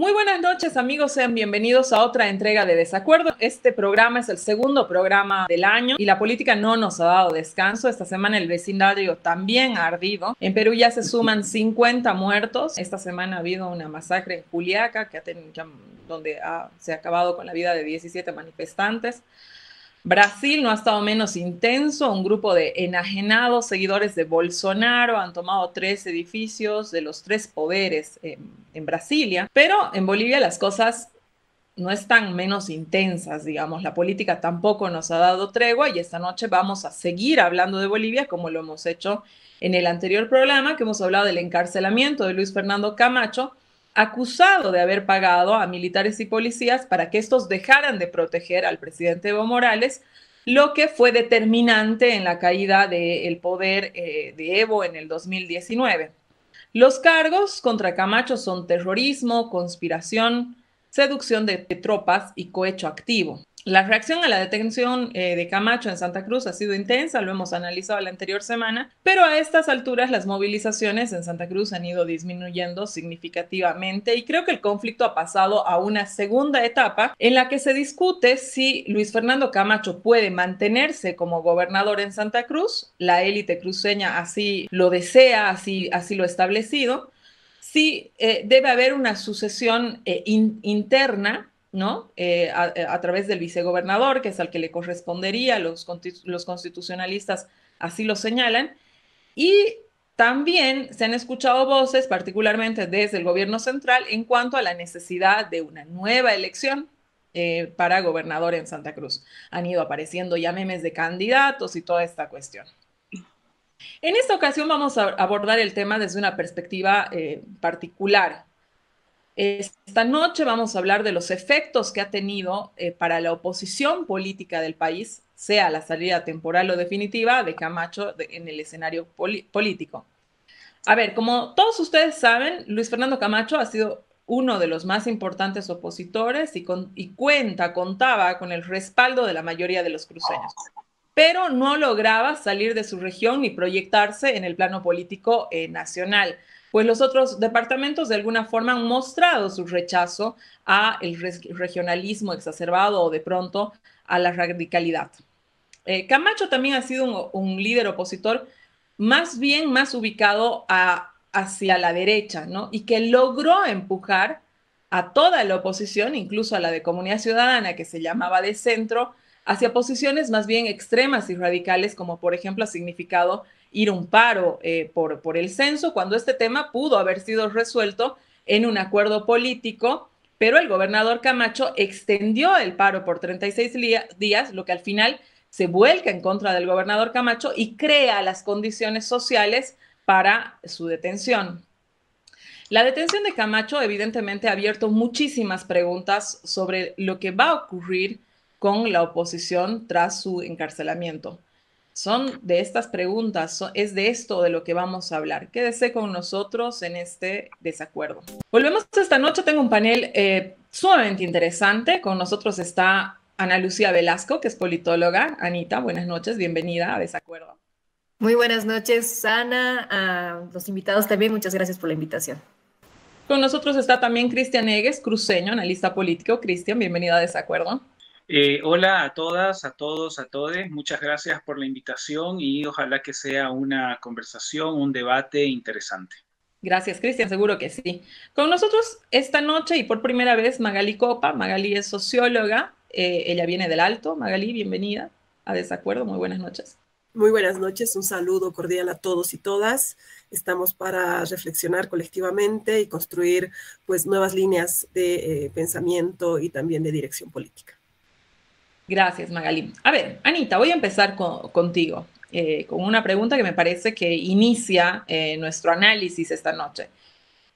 Muy buenas noches amigos, sean bienvenidos a otra entrega de Desacuerdo. Este programa es el segundo programa del año y la política no nos ha dado descanso. Esta semana el vecindario también ha ardido. En Perú ya se suman 50 muertos. Esta semana ha habido una masacre en Juliaca que ha tenido, donde se ha acabado con la vida de 17 manifestantes. Brasil no ha estado menos intenso. Un grupo de enajenados seguidores de Bolsonaro han tomado tres edificios de los tres poderes en, Brasilia. Pero en Bolivia las cosas no están menos intensas, digamos. La política tampoco nos ha dado tregua y esta noche vamos a seguir hablando de Bolivia como lo hemos hecho en el anterior programa, que hemos hablado del encarcelamiento de Luis Fernando Camacho acusado de haber pagado a militares y policías para que estos dejaran de proteger al presidente Evo Morales, lo que fue determinante en la caída del poder eh, de Evo en el 2019. Los cargos contra Camacho son terrorismo, conspiración, seducción de tropas y cohecho activo. La reacción a la detención eh, de Camacho en Santa Cruz ha sido intensa, lo hemos analizado la anterior semana, pero a estas alturas las movilizaciones en Santa Cruz han ido disminuyendo significativamente y creo que el conflicto ha pasado a una segunda etapa en la que se discute si Luis Fernando Camacho puede mantenerse como gobernador en Santa Cruz, la élite cruceña así lo desea, así, así lo ha establecido, si eh, debe haber una sucesión eh, interna ¿no? Eh, a, través del vicegobernador, que es al que le correspondería, los, los constitucionalistas así lo señalan, y también se han escuchado voces, particularmente desde el gobierno central, en cuanto a la necesidad de una nueva elección eh, para gobernador en Santa Cruz. Han ido apareciendo ya memes de candidatos y toda esta cuestión. En esta ocasión vamos a abordar el tema desde una perspectiva eh, particular, esta noche vamos a hablar de los efectos que ha tenido eh, para la oposición política del país, sea la salida temporal o definitiva de Camacho en el escenario político. A ver, como todos ustedes saben, Luis Fernando Camacho ha sido uno de los más importantes opositores y, cuenta, contaba con el respaldo de la mayoría de los cruceños, pero no lograba salir de su región ni proyectarse en el plano político eh, nacional pues los otros departamentos de alguna forma han mostrado su rechazo a el regionalismo exacerbado o de pronto a la radicalidad. Eh, Camacho también ha sido un, líder opositor más bien más ubicado hacia la derecha, ¿no? Y que logró empujar a toda la oposición, incluso a la de Comunidad Ciudadana, que se llamaba de centro, hacia posiciones más bien extremas y radicales, como por ejemplo ha significado ir un paro eh, por, por el censo, cuando este tema pudo haber sido resuelto en un acuerdo político, pero el gobernador Camacho extendió el paro por 36 días, lo que al final se vuelca en contra del gobernador Camacho y crea las condiciones sociales para su detención. La detención de Camacho evidentemente ha abierto muchísimas preguntas sobre lo que va a ocurrir con la oposición tras su encarcelamiento. Son de estas preguntas, es de esto de lo que vamos a hablar. Quédese con nosotros en este desacuerdo. Volvemos esta noche, tengo un panel eh, sumamente interesante. Con nosotros está Ana Lucía Velasco, que es politóloga. Anita, buenas noches, bienvenida a Desacuerdo. Muy buenas noches, Ana, a los invitados también, muchas gracias por la invitación. Con nosotros está también Cristian Egues, cruceño, analista político. Cristian, bienvenida a Desacuerdo. Eh, hola a todas, a todos, a todos. Muchas gracias por la invitación y ojalá que sea una conversación, un debate interesante. Gracias, Cristian, seguro que sí. Con nosotros esta noche y por primera vez Magali Copa. Magali es socióloga, eh, ella viene del Alto. Magali, bienvenida a Desacuerdo, muy buenas noches. Muy buenas noches, un saludo cordial a todos y todas. Estamos para reflexionar colectivamente y construir pues nuevas líneas de eh, pensamiento y también de dirección política. Gracias, Magali. A ver, Anita, voy a empezar contigo eh, con una pregunta que me parece que inicia eh, nuestro análisis esta noche.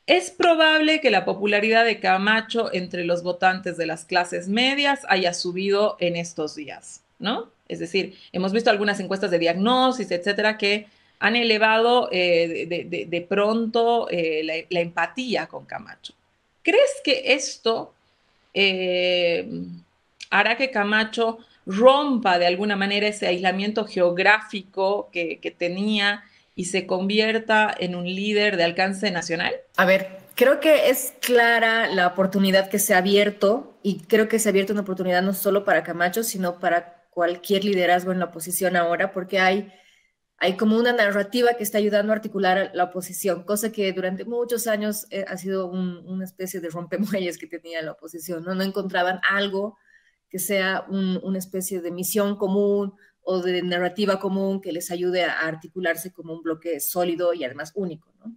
¿Es probable que la popularidad de Camacho entre los votantes de las clases medias haya subido en estos días? ¿No? Es decir, hemos visto algunas encuestas de diagnosis, etcétera, que han elevado eh, de, pronto la, empatía con Camacho. ¿Crees que esto hará que Camacho rompa de alguna manera ese aislamiento geográfico que, tenía y se convierta en un líder de alcance nacional? A ver, creo que es clara la oportunidad que se ha abierto y creo que se ha abierto una oportunidad no solo para Camacho, sino para cualquier liderazgo en la oposición ahora, porque hay, hay como una narrativa que está ayudando a articular la oposición, cosa que durante muchos años eh, ha sido una especie de rompemuelles que tenía la oposición, ¿no? No encontraban algo que sea una especie de misión común o de narrativa común que les ayude a articularse como un bloque sólido y además único, ¿no?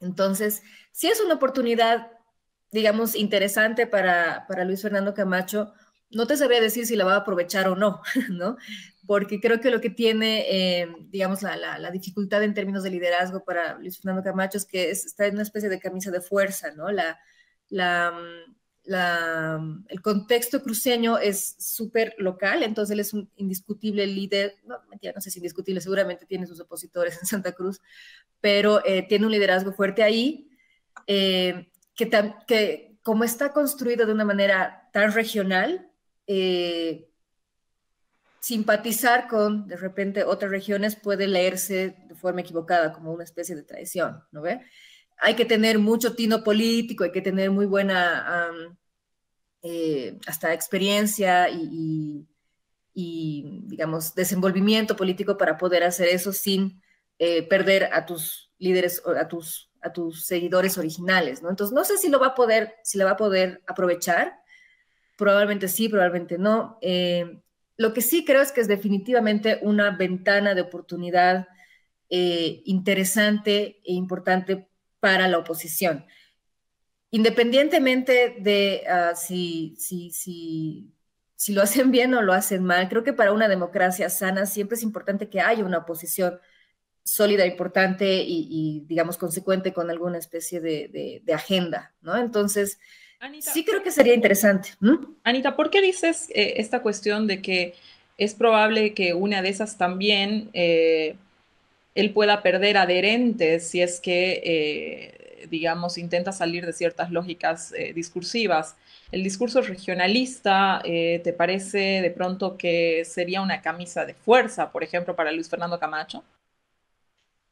Entonces, sí es una oportunidad, digamos, interesante para, para Luis Fernando Camacho. No te sabría decir si la va a aprovechar o no, ¿no? Porque creo que lo que tiene, eh, digamos, la, la, dificultad en términos de liderazgo para Luis Fernando Camacho es que está en una especie de camisa de fuerza, ¿no? La, la, la, el contexto cruceño es súper local, entonces él es un indiscutible líder, no, mentira, no sé si indiscutible, seguramente tiene sus opositores en Santa Cruz, pero eh, tiene un liderazgo fuerte ahí, eh, que, que, como está construido de una manera tan regional, eh, simpatizar con de repente otras regiones puede leerse de forma equivocada como una especie de traición, ¿no ve? Hay que tener mucho tino político, hay que tener muy buena eh, hasta experiencia y, digamos, desenvolvimiento político para poder hacer eso sin eh, perder a tus líderes, a tus, a tus seguidores originales, ¿no? Entonces, no sé si lo va a poder, si lo va a poder aprovechar. Probablemente sí, probablemente no. Eh, lo que sí creo es que es definitivamente una ventana de oportunidad interesante e importante para la oposición. Independientemente de uh, si, si, si, si, lo hacen bien o lo hacen mal, creo que para una democracia sana siempre es importante que haya una oposición sólida, importante y, y digamos, consecuente con alguna especie de, de, agenda, ¿no? Entonces, sí creo que sería interesante. Anita, ¿por qué dices eh, esta cuestión de que es probable que una de esas también... Eh, él pueda perder adherentes si es que, eh, digamos, intenta salir de ciertas lógicas eh, discursivas. ¿El discurso regionalista eh, te parece de pronto que sería una camisa de fuerza, por ejemplo, para Luis Fernando Camacho?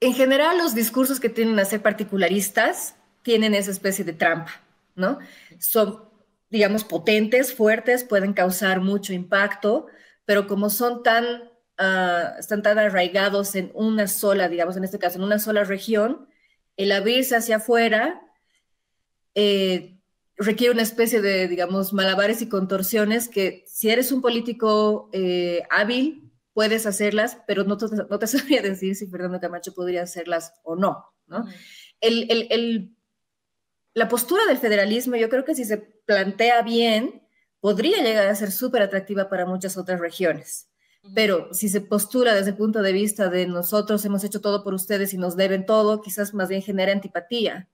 En general, los discursos que tienen a ser particularistas tienen esa especie de trampa, ¿no? Son, digamos, potentes, fuertes, pueden causar mucho impacto, pero como son tan Ah, están tan arraigados en una sola, digamos, en este caso, en una sola región, el abrirse hacia afuera eh, requiere una especie de, digamos, malabares y contorsiones que si eres un político eh, hábil, puedes hacerlas, pero no te, no te sabría decir si Fernando Camacho podría hacerlas o no, ¿no? el, el, el, la postura del federalismo, yo creo que si se plantea bien, podría llegar a ser súper atractiva para muchas otras regiones. Pero si se postula desde el punto de vista de nosotros hemos hecho todo por ustedes y nos deben todo, quizás más bien genera antipatía.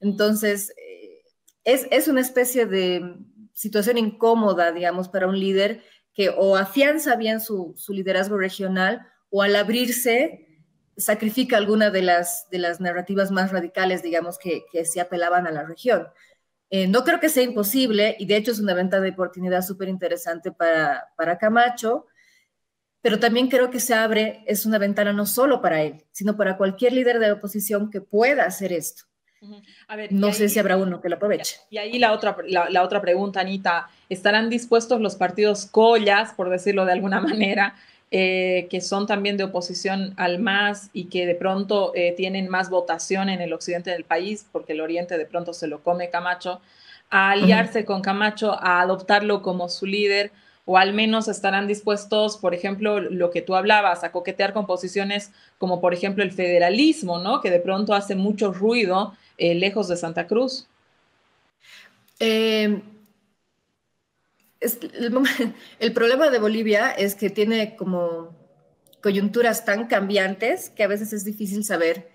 Entonces, eh, es, es una especie de situación incómoda, digamos, para un líder que o afianza bien su, liderazgo regional o al abrirse sacrifica alguna de las, de las narrativas más radicales, digamos, que, que se apelaban a la región. Eh, no creo que sea imposible y de hecho es una venta de oportunidad súper interesante para, para Camacho pero también creo que se abre, es una ventana no solo para él, sino para cualquier líder de la oposición que pueda hacer esto. no sé si habrá uno que lo aproveche. Y ahí la otra, la, otra pregunta, Anita, ¿estarán dispuestos los partidos collas, por decirlo de alguna manera, eh, que son también de oposición al MAS y que de pronto eh, tienen más votación en el occidente del país, porque el oriente de pronto se lo come Camacho, a aliarse con Camacho, a adoptarlo como su líder? O al menos estarán dispuestos, por ejemplo, lo que tú hablabas, a coquetear con posiciones como, por ejemplo, el federalismo, ¿no? Que de pronto hace mucho ruido eh, lejos de Santa Cruz. Eh, el, problema de Bolivia es que tiene como coyunturas tan cambiantes que a veces es difícil saber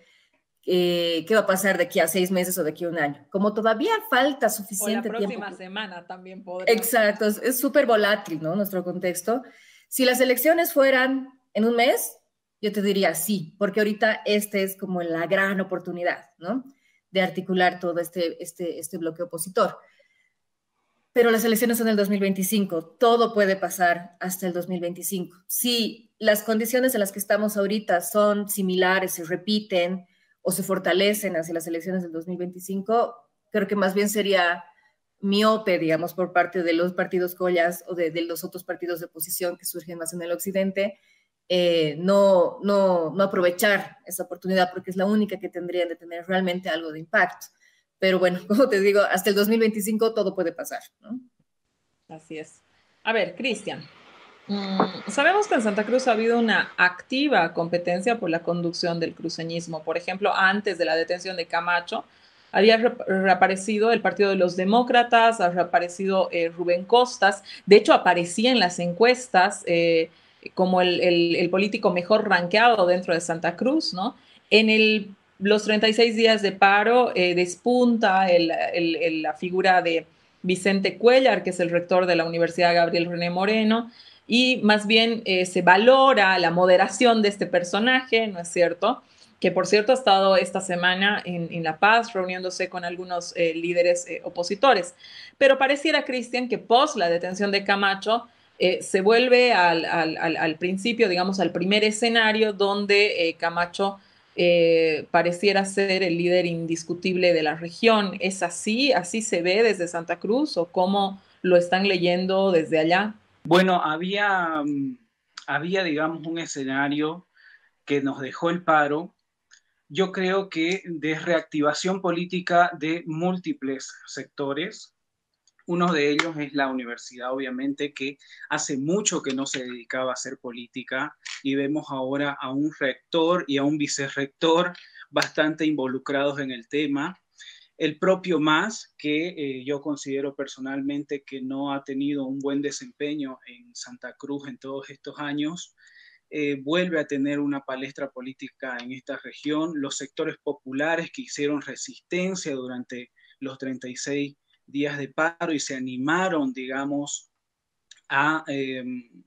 eh, qué va a pasar de aquí a seis meses o de aquí a un año. Como todavía falta suficiente tiempo. la próxima semana también podría. Exacto, es súper volátil, ¿no? Nuestro contexto. Si las elecciones fueran en un mes, yo te diría sí, porque ahorita este es como la gran oportunidad, ¿no? De articular todo este, este, este bloque opositor. Pero las elecciones son el 2025, todo puede pasar hasta el 2025. Si las condiciones en las que estamos ahorita son similares, se repiten, o se fortalecen hacia las elecciones del 2025, creo que más bien sería miope, digamos, por parte de los partidos collas o de, los otros partidos de oposición que surgen más en el occidente, eh, no, no, no aprovechar esa oportunidad porque es la única que tendrían de tener realmente algo de impacto. Pero bueno, como te digo, hasta el 2025 todo puede pasar, ¿no? Así es. A ver, Cristian, mm, sabemos que en Santa Cruz ha habido una activa competencia por la conducción del cruceñismo. Por ejemplo, antes de la detención de Camacho, había reaparecido el Partido de los Demócratas, ha reaparecido eh, Rubén Costas, de hecho aparecía en las encuestas eh, como el, político mejor rankeado dentro de Santa Cruz. En los 36 días de paro eh, despunta la figura de Vicente Cuellar, que es el rector de la Universidad Gabriel René Moreno, y más bien eh, se valora la moderación de este personaje, ¿no es cierto? Que por cierto ha estado esta semana en, La Paz reuniéndose con algunos eh, líderes eh, opositores. Pero pareciera, Cristian, que pos la detención de Camacho, se vuelve al, principio, digamos, al primer escenario donde Camacho pareciera ser el líder indiscutible de la región. ¿Es así? ¿Así se ve desde Santa Cruz o cómo lo están leyendo desde allá? Bueno, había, mm, había digamos, un escenario que nos dejó el paro. Yo creo que de reactivación política de múltiples sectores, uno de ellos es la universidad, obviamente, que hace mucho que no se dedicaba a hacer política y vemos ahora a un rector y a un vicerrector bastante involucrados en el tema. El propio MAS, que eh, yo considero personalmente que no ha tenido un buen desempeño en Santa Cruz en todos estos años, eh, vuelve a tener una palestra política en esta región. Los sectores populares que hicieron resistencia durante los 36 días de paro y se animaron, digamos, a, em,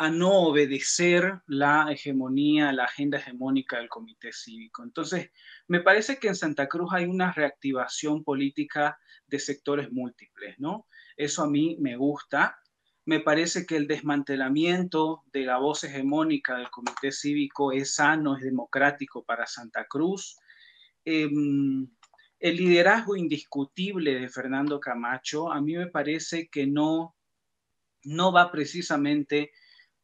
a no obedecer la hegemonía, la agenda hegemónica del comité cívico. Entonces, me parece que en Santa Cruz hay una reactivación política de sectores múltiples, ¿no? Eso a mí me gusta. Me parece que el desmantelamiento de la voz hegemónica del comité cívico es sano, es democrático para Santa Cruz. Em, el liderazgo indiscutible de Fernando Camacho, a mí me parece que no, no va precisamente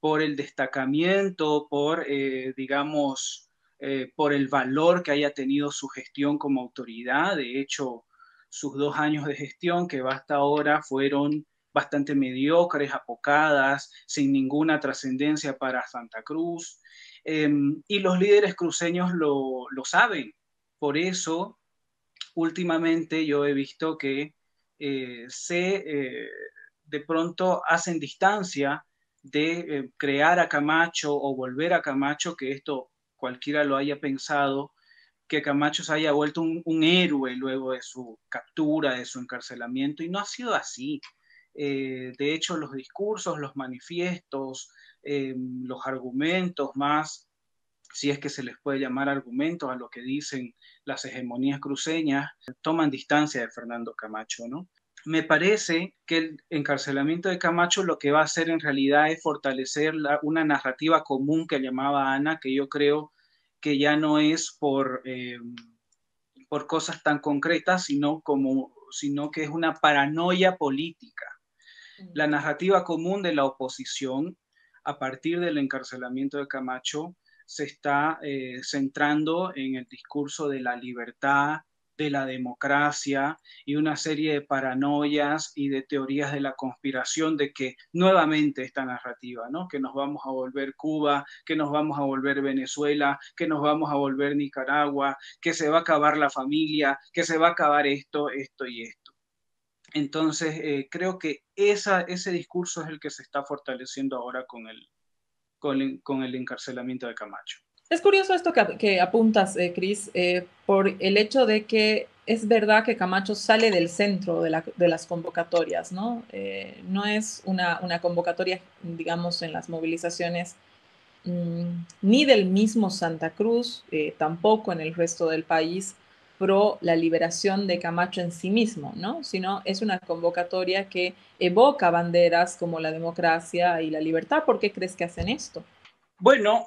por el destacamiento, por, eh, digamos, eh, por el valor que haya tenido su gestión como autoridad. De hecho, sus dos años de gestión, que hasta ahora, fueron bastante mediocres, apocadas, sin ninguna trascendencia para Santa Cruz. Em, y los líderes cruceños lo, lo saben. Por eso últimamente yo he visto que eh, se de pronto hacen distancia de eh, crear a Camacho o volver a Camacho, que esto cualquiera lo haya pensado, que Camacho se haya vuelto un, héroe luego de su captura, de su encarcelamiento, y no ha sido así. de hecho, los discursos, los manifiestos, los argumentos más si es que se les puede llamar argumentos a lo que dicen las hegemonías cruceñas, toman distancia de Fernando Camacho, ¿no? Me parece que el encarcelamiento de Camacho lo que va a hacer en realidad es fortalecer una narrativa común que llamaba Ana, que yo creo que ya no es por, eh, por cosas tan concretas, sino, como, sino que es una paranoia política. La narrativa común de la oposición a partir del encarcelamiento de Camacho se está eh, centrando en el discurso de la libertad, de la democracia y una serie de paranoias y de teorías de la conspiración de que nuevamente esta narrativa, ¿no? Que nos vamos a volver Cuba, que nos vamos a volver Venezuela, que nos vamos a volver Nicaragua, que se va a acabar la familia, que se va a acabar esto, esto y esto. Entonces, eh, creo que esa, ese discurso es el que se está fortaleciendo ahora con el, con el, encarcelamiento de Camacho. Es curioso esto que, apuntas, eh, Cris, eh, por el hecho de que es verdad que Camacho sale del centro de, las convocatorias, ¿no? Eh, no es una, convocatoria, digamos, en las movilizaciones mm, ni del mismo Santa Cruz, tampoco en el resto del país, pro la liberación de Camacho en sí mismo, ¿no? Sino es una convocatoria que evoca banderas como la democracia y la libertad. ¿Por qué crees que hacen esto? Bueno,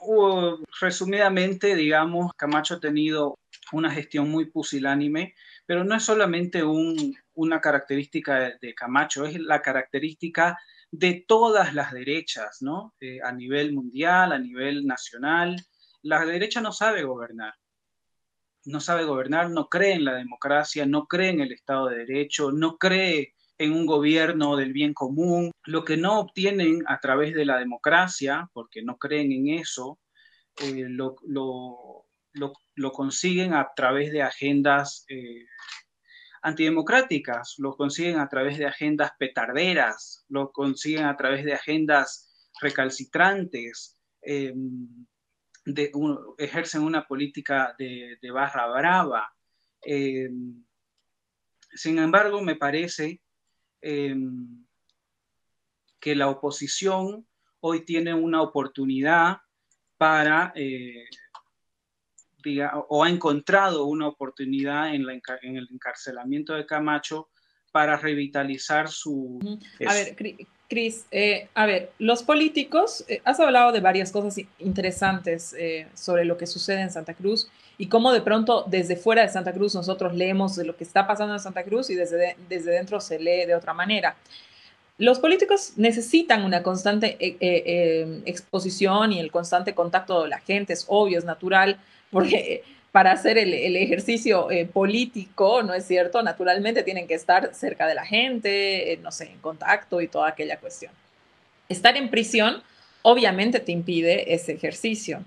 resumidamente, digamos, Camacho ha tenido una gestión muy pusilánime, pero no es solamente una característica de, Camacho, es la característica de todas las derechas, ¿no? Eh, a nivel mundial, a nivel nacional. La derecha no sabe gobernar. No sabe gobernar, no cree en la democracia, no cree en el Estado de Derecho, no cree en un gobierno del bien común. Lo que no obtienen a través de la democracia, porque no creen en eso, eh, lo, lo, consiguen a través de agendas eh, antidemocráticas, lo consiguen a través de agendas petarderas, lo consiguen a través de agendas recalcitrantes, em, ejercen una política de, barra brava. Em, sin embargo, me parece em, que la oposición hoy tiene una oportunidad para eh, o ha encontrado una oportunidad en, el encarcelamiento de Camacho para revitalizar su... A ver, Cris, eh, a ver, los políticos, eh, has hablado de varias cosas interesantes sobre lo que sucede en Santa Cruz y cómo de pronto desde fuera de Santa Cruz nosotros leemos de lo que está pasando en Santa Cruz y desde, desde dentro se lee de otra manera. Los políticos necesitan una constante exposición y el constante contacto de la gente, es obvio, es natural, porque para hacer el, ejercicio eh, político, ¿no es cierto? Naturalmente tienen que estar cerca de la gente, eh, no sé, en contacto y toda aquella cuestión. Estar en prisión obviamente te impide ese ejercicio.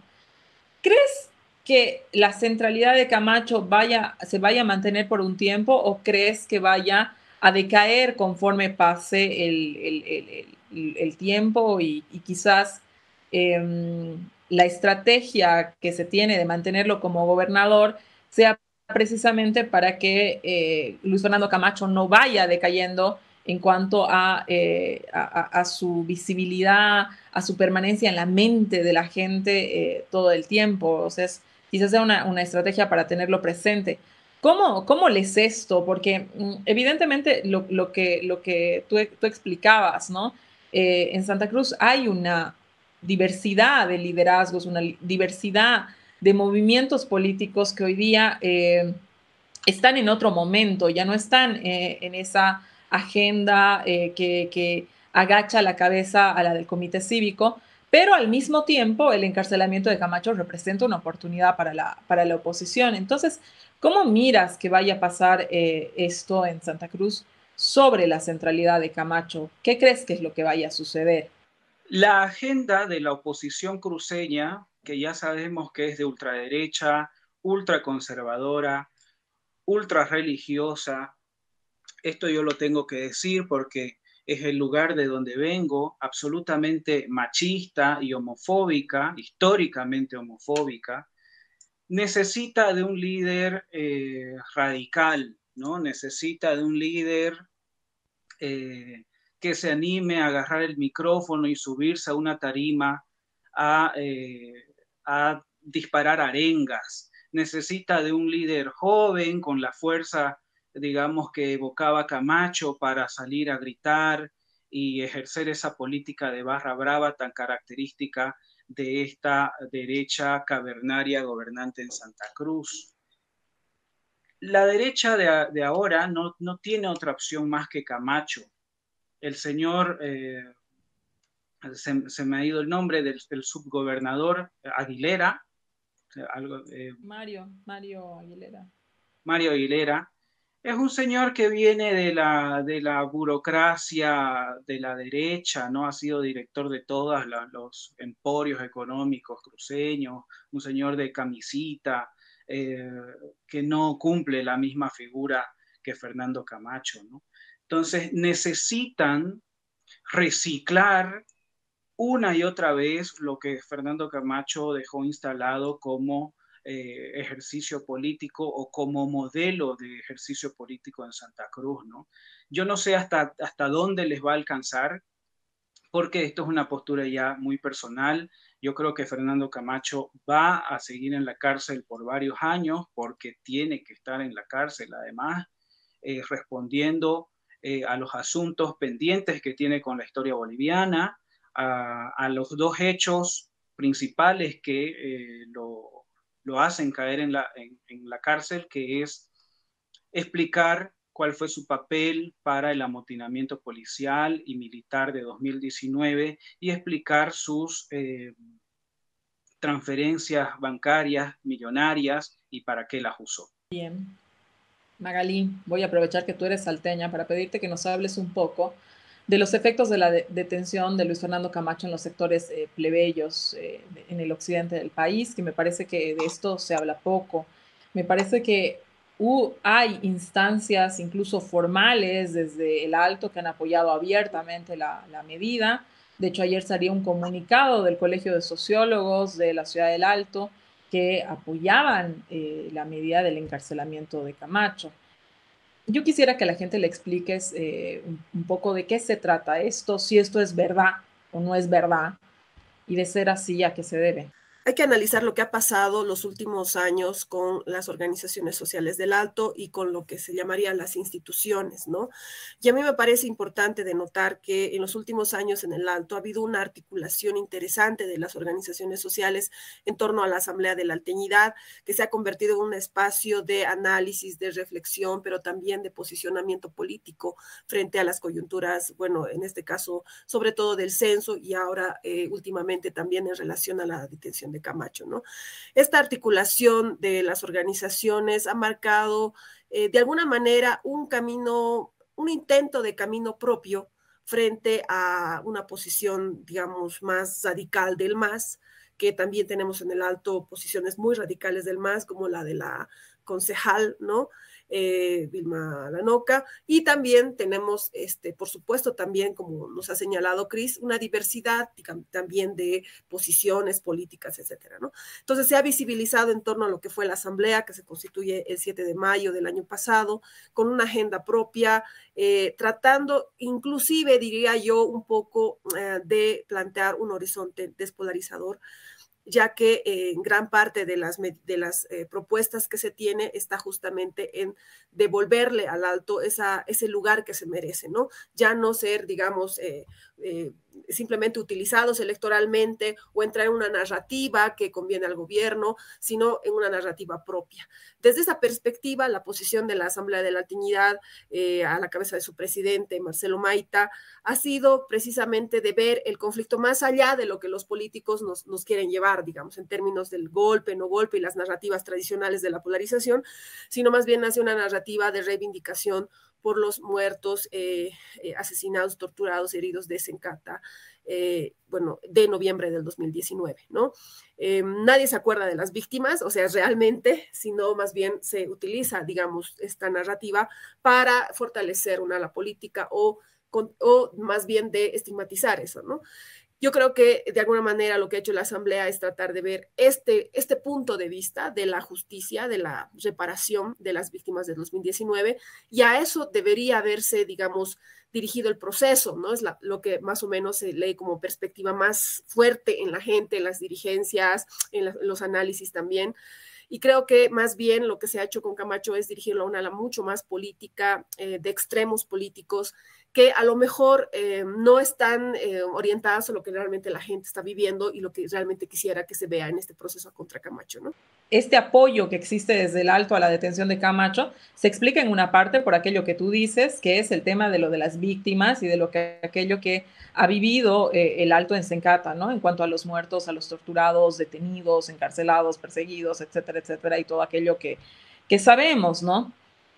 ¿Crees que la centralidad de Camacho vaya, se vaya a mantener por un tiempo o crees que vaya a decaer conforme pase el, tiempo y, quizás em, la estrategia que se tiene de mantenerlo como gobernador sea precisamente para que eh, Luis Fernando Camacho no vaya decayendo en cuanto a, eh, a, su visibilidad, a su permanencia en la mente de la gente eh, todo el tiempo. O sea, quizás sea una, una, estrategia para tenerlo presente. ¿Cómo, cómo lees esto? Porque mm, evidentemente lo, lo, que, lo que tú, tú explicabas, ¿no? en Santa Cruz hay una, diversidad de liderazgos, una diversidad de movimientos políticos que hoy día eh, están en otro momento, ya no están eh, en esa agenda eh, que, agacha la cabeza a la del comité cívico, pero al mismo tiempo el encarcelamiento de Camacho representa una oportunidad para la, para la oposición. Entonces, ¿cómo miras que vaya a pasar esto en Santa Cruz sobre la centralidad de Camacho? ¿Qué crees que es lo que vaya a suceder? La agenda de la oposición cruceña, que ya sabemos que es de ultraderecha, ultraconservadora, ultra religiosa, esto yo lo tengo que decir porque es el lugar de donde vengo, absolutamente machista y homofóbica, históricamente homofóbica, necesita de un líder eh, radical, ¿no? Necesita de un líder eh, que se anime a agarrar el micrófono y subirse a una tarima a, eh, a disparar arengas. Necesita de un líder joven con la fuerza, digamos, que evocaba Camacho para salir a gritar y ejercer esa política de barra brava tan característica de esta derecha cavernaria gobernante en Santa Cruz. La derecha de, de ahora no, no tiene otra opción más que Camacho el señor, eh, se, me ha ido el nombre del, subgobernador Aguilera. Eh, Mario, Mario Aguilera. Mario Aguilera. Es un señor que viene de la, de la burocracia de la derecha, ¿no? Ha sido director de todos los emporios económicos cruceños, un señor de camisita, eh, que no cumple la misma figura que Fernando Camacho, ¿no? Entonces necesitan reciclar una y otra vez lo que Fernando Camacho dejó instalado como eh, ejercicio político o como modelo de ejercicio político en Santa Cruz, ¿no? Yo no sé hasta, hasta dónde les va a alcanzar, porque esto es una postura ya muy personal. Yo creo que Fernando Camacho va a seguir en la cárcel por varios años, porque tiene que estar en la cárcel, además, eh, respondiendo eh, a los asuntos pendientes que tiene con la historia boliviana, a, los dos hechos principales que eh, lo, lo hacen caer en la, en la cárcel, que es explicar cuál fue su papel para el amotinamiento policial y militar de 2019 y explicar sus eh, transferencias bancarias millonarias y para qué las usó. Bien. Magalí, voy a aprovechar que tú eres salteña para pedirte que nos hables un poco de los efectos de la detención de Luis Fernando Camacho en los sectores eh, plebeyos eh, en el occidente del país, que me parece que de esto se habla poco. Me parece que hay instancias incluso formales desde el alto que han apoyado abiertamente la, medida. De hecho, ayer salió un comunicado del Colegio de Sociólogos de la Ciudad del Alto que apoyaban eh, la medida del encarcelamiento de Camacho. Yo quisiera que la gente le expliques eh, un poco de qué se trata esto, si esto es verdad o no es verdad, y de ser así, a qué se debe hay que analizar lo que ha pasado los últimos años con las organizaciones sociales del alto y con lo que se llamarían las instituciones, ¿no? Y a mí me parece importante denotar que en los últimos años en el alto ha habido una articulación interesante de las organizaciones sociales en torno a la Asamblea de la Alteñidad, que se ha convertido en un espacio de análisis, de reflexión, pero también de posicionamiento político frente a las coyunturas, bueno, en este caso, sobre todo del censo y ahora eh, últimamente también en relación a la detención de Camacho, ¿no? Esta articulación de las organizaciones ha marcado eh, de alguna manera un camino, un intento de camino propio frente a una posición, digamos, más radical del MAS, que también tenemos en el alto posiciones muy radicales del MAS, como la de la concejal, ¿no? Eh, Vilma Lanoca, y también tenemos, este, por supuesto, también, como nos ha señalado Cris, una diversidad también de posiciones políticas, etcétera, ¿no? Entonces se ha visibilizado en torno a lo que fue la asamblea que se constituye el 7 de mayo del año pasado, con una agenda propia, eh, tratando inclusive, diría yo, un poco eh, de plantear un horizonte despolarizador ya que en gran parte de las, de las eh, propuestas que se tiene está justamente en devolverle al alto esa, ese lugar que se merece, ¿no? Ya no ser, digamos, eh, eh, simplemente utilizados electoralmente o entrar en una narrativa que conviene al gobierno, sino en una narrativa propia. Desde esa perspectiva, la posición de la Asamblea de la Dignidad eh, a la cabeza de su presidente, Marcelo Maita, ha sido precisamente de ver el conflicto más allá de lo que los políticos nos, nos quieren llevar, digamos, en términos del golpe, no golpe y las narrativas tradicionales de la polarización, sino más bien hacia una narrativa de reivindicación por los muertos, eh, eh, asesinados, torturados, heridos de Sencata, eh, bueno, de noviembre del 2019, ¿no? nadie se acuerda de las víctimas, o sea, realmente, sino más bien se utiliza, digamos, esta narrativa para fortalecer una la política o, o más bien de estigmatizar eso, ¿no? Yo creo que de alguna manera lo que ha hecho la Asamblea es tratar de ver este, este punto de vista de la justicia, de la reparación de las víctimas de 2019, y a eso debería haberse, digamos, dirigido el proceso, ¿no? Es lo que más o menos se lee como perspectiva más fuerte en la gente, en las dirigencias, en, los análisis también. Y creo que más bien lo que se ha hecho con Camacho es dirigirlo a una ala mucho más política, eh, de extremos políticos, que a lo mejor eh, no están eh, orientadas a lo que realmente la gente está viviendo y lo que realmente quisiera que se vea en este proceso contra Camacho, ¿no? Este apoyo que existe desde el alto a la detención de Camacho se explica en una parte por aquello que tú dices, que es el tema de lo de las víctimas y de lo que aquello que ha vivido eh, el alto en Sencata, ¿no? En cuanto a los muertos, a los torturados, detenidos, encarcelados, perseguidos, etcétera, etcétera, y todo aquello que, que sabemos, ¿no?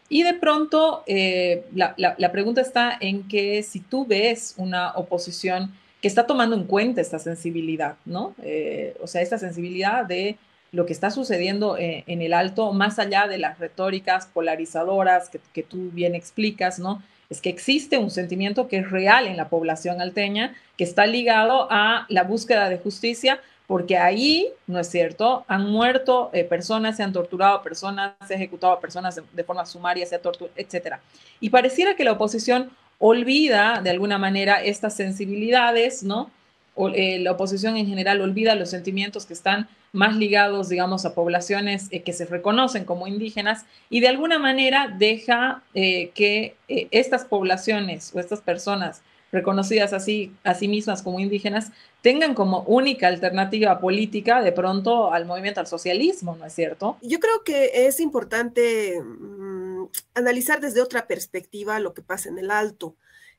Y de pronto, eh, la, pregunta está en que si tú ves una oposición que está tomando en cuenta esta sensibilidad, ¿no? Eh, o sea, esta sensibilidad de lo que está sucediendo eh, en, el alto, más allá de las retóricas polarizadoras que, que, tú bien explicas, ¿no? Es que existe un sentimiento que es real en la población alteña, que está ligado a la búsqueda de justicia, porque ahí, ¿no es cierto?, han muerto eh, personas, se han torturado personas, se han ejecutado personas de, forma sumaria, se ha torturado, etc. Y pareciera que la oposición olvida de alguna manera estas sensibilidades, ¿no? O, eh, la oposición en general olvida los sentimientos que están más ligados, digamos, a poblaciones eh, que se reconocen como indígenas y de alguna manera deja que estas poblaciones o estas personas reconocidas así a sí mismas como indígenas, tengan como única alternativa política de pronto al movimiento al socialismo, ¿no es cierto? Yo creo que es importante mm, analizar desde otra perspectiva lo que pasa en el alto.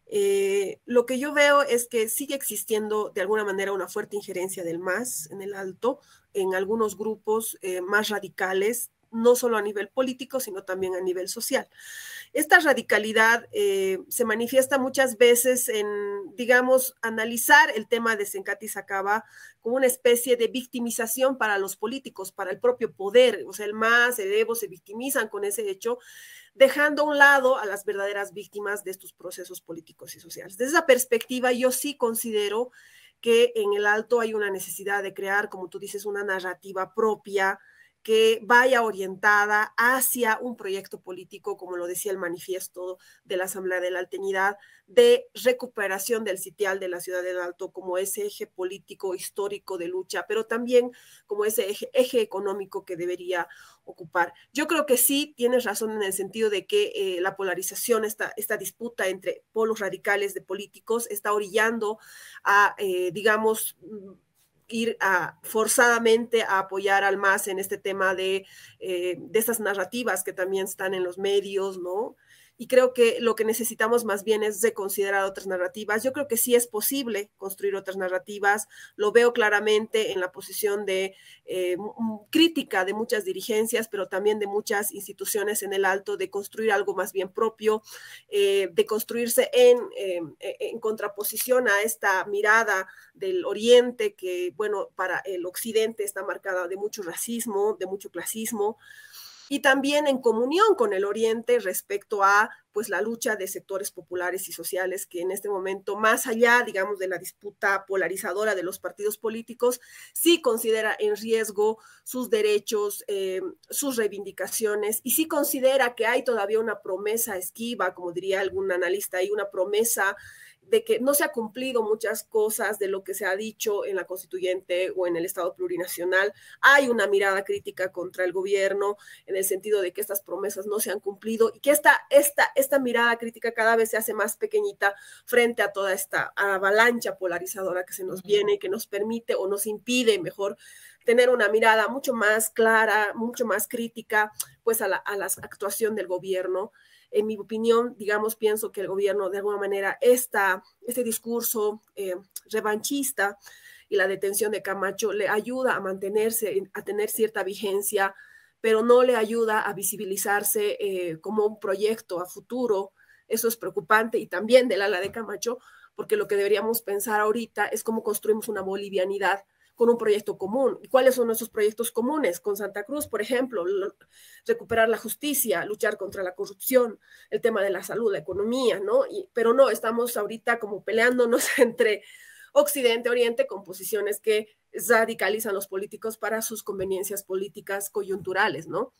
Eh, lo que yo veo es que sigue existiendo de alguna manera una fuerte injerencia del MAS en el alto, en algunos grupos eh, más radicales, no solo a nivel político, sino también a nivel social. Esta radicalidad eh, se manifiesta muchas veces en, digamos, analizar el tema de Sencati Sacaba como una especie de victimización para los políticos, para el propio poder. O sea, el MAS, el Evo se victimizan con ese hecho dejando a un lado a las verdaderas víctimas de estos procesos políticos y sociales. Desde esa perspectiva, yo sí considero que en el alto hay una necesidad de crear, como tú dices, una narrativa propia que vaya orientada hacia un proyecto político, como lo decía el manifiesto de la Asamblea de la Altenidad, de recuperación del sitial de la ciudad del Alto como ese eje político histórico de lucha, pero también como ese eje, económico que debería ocupar. Yo creo que sí tienes razón en el sentido de que eh, la polarización, esta, esta disputa entre polos radicales de políticos está orillando a, eh, digamos, ir a, forzadamente a apoyar al MAS en este tema de, eh, de estas narrativas que también están en los medios, ¿no? Y creo que lo que necesitamos más bien es de considerar otras narrativas. Yo creo que sí es posible construir otras narrativas, lo veo claramente en la posición de eh, crítica de muchas dirigencias, pero también de muchas instituciones en el alto, de construir algo más bien propio, eh, de construirse en, eh, en contraposición a esta mirada del oriente que, bueno, para el occidente está marcada de mucho racismo, de mucho clasismo y también en comunión con el Oriente respecto a pues la lucha de sectores populares y sociales que en este momento, más allá, digamos, de la disputa polarizadora de los partidos políticos, sí considera en riesgo sus derechos, eh, sus reivindicaciones y sí considera que hay todavía una promesa esquiva, como diría algún analista, hay una promesa de que no se ha cumplido muchas cosas de lo que se ha dicho en la constituyente o en el Estado plurinacional. Hay una mirada crítica contra el gobierno en el sentido de que estas promesas no se han cumplido y que esta, esta, esta mirada crítica cada vez se hace más pequeñita frente a toda esta avalancha polarizadora que se nos viene y que nos permite o nos impide mejor tener una mirada mucho más clara, mucho más crítica, pues a la, a la actuación del gobierno en mi opinión, digamos, pienso que el gobierno de alguna manera esta, este discurso eh, revanchista y la detención de Camacho le ayuda a mantenerse, a tener cierta vigencia, pero no le ayuda a visibilizarse eh, como un proyecto a futuro. Eso es preocupante y también del ala de Camacho, porque lo que deberíamos pensar ahorita es cómo construimos una bolivianidad con un proyecto común. ¿Y cuáles son nuestros proyectos comunes? Con Santa Cruz, por ejemplo, recuperar la justicia, luchar contra la corrupción, el tema de la salud, la economía, ¿no? pero no, estamos ahorita como peleándonos entre Occidente, Oriente, con posiciones que radicalizan los políticos para sus conveniencias políticas coyunturales, ¿no?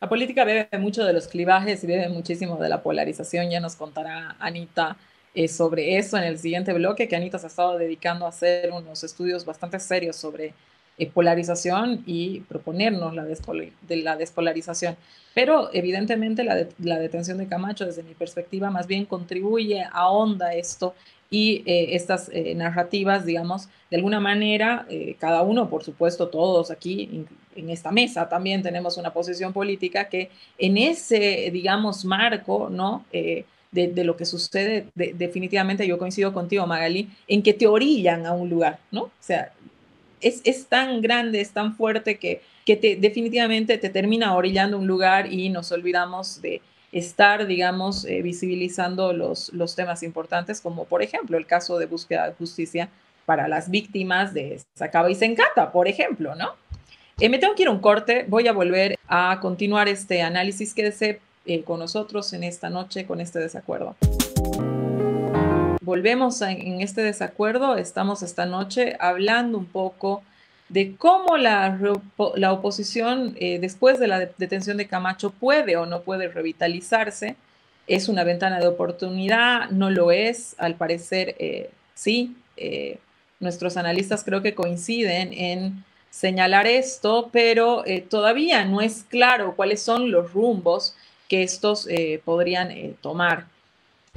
La política bebe mucho de los clivajes y bebe muchísimo de la polarización, ya nos contará Anita eh, sobre eso en el siguiente bloque, que Anita se ha estado dedicando a hacer unos estudios bastante serios sobre eh, polarización y proponernos la, de la despolarización. Pero evidentemente la, la, detención de Camacho, desde mi perspectiva, más bien contribuye, a onda esto y eh, estas narrativas, digamos, de alguna manera, cada uno, por supuesto, todos aquí en esta mesa también tenemos una posición política que en ese, digamos, marco, ¿no? De, lo que sucede, definitivamente yo coincido contigo, Magali, en que te orillan a un lugar, ¿no? O sea, es, es tan grande, es tan fuerte que, que te, definitivamente te termina orillando a un lugar y nos olvidamos de estar, digamos, eh, visibilizando los, los temas importantes, como por ejemplo el caso de búsqueda de justicia para las víctimas de Sacaba y Sencata, por ejemplo, ¿no? Eh, me tengo que ir a un corte, voy a volver a continuar este análisis que se eh, con nosotros en esta noche con este desacuerdo. Volvemos en este desacuerdo, estamos esta noche hablando un poco de cómo la, la oposición eh, después de la detención de Camacho puede o no puede revitalizarse. ¿Es una ventana de oportunidad? ¿No lo es? Al parecer eh, sí. nuestros analistas creo que coinciden en señalar esto, pero todavía no es claro cuáles son los rumbos que estos eh, podrían eh, tomar.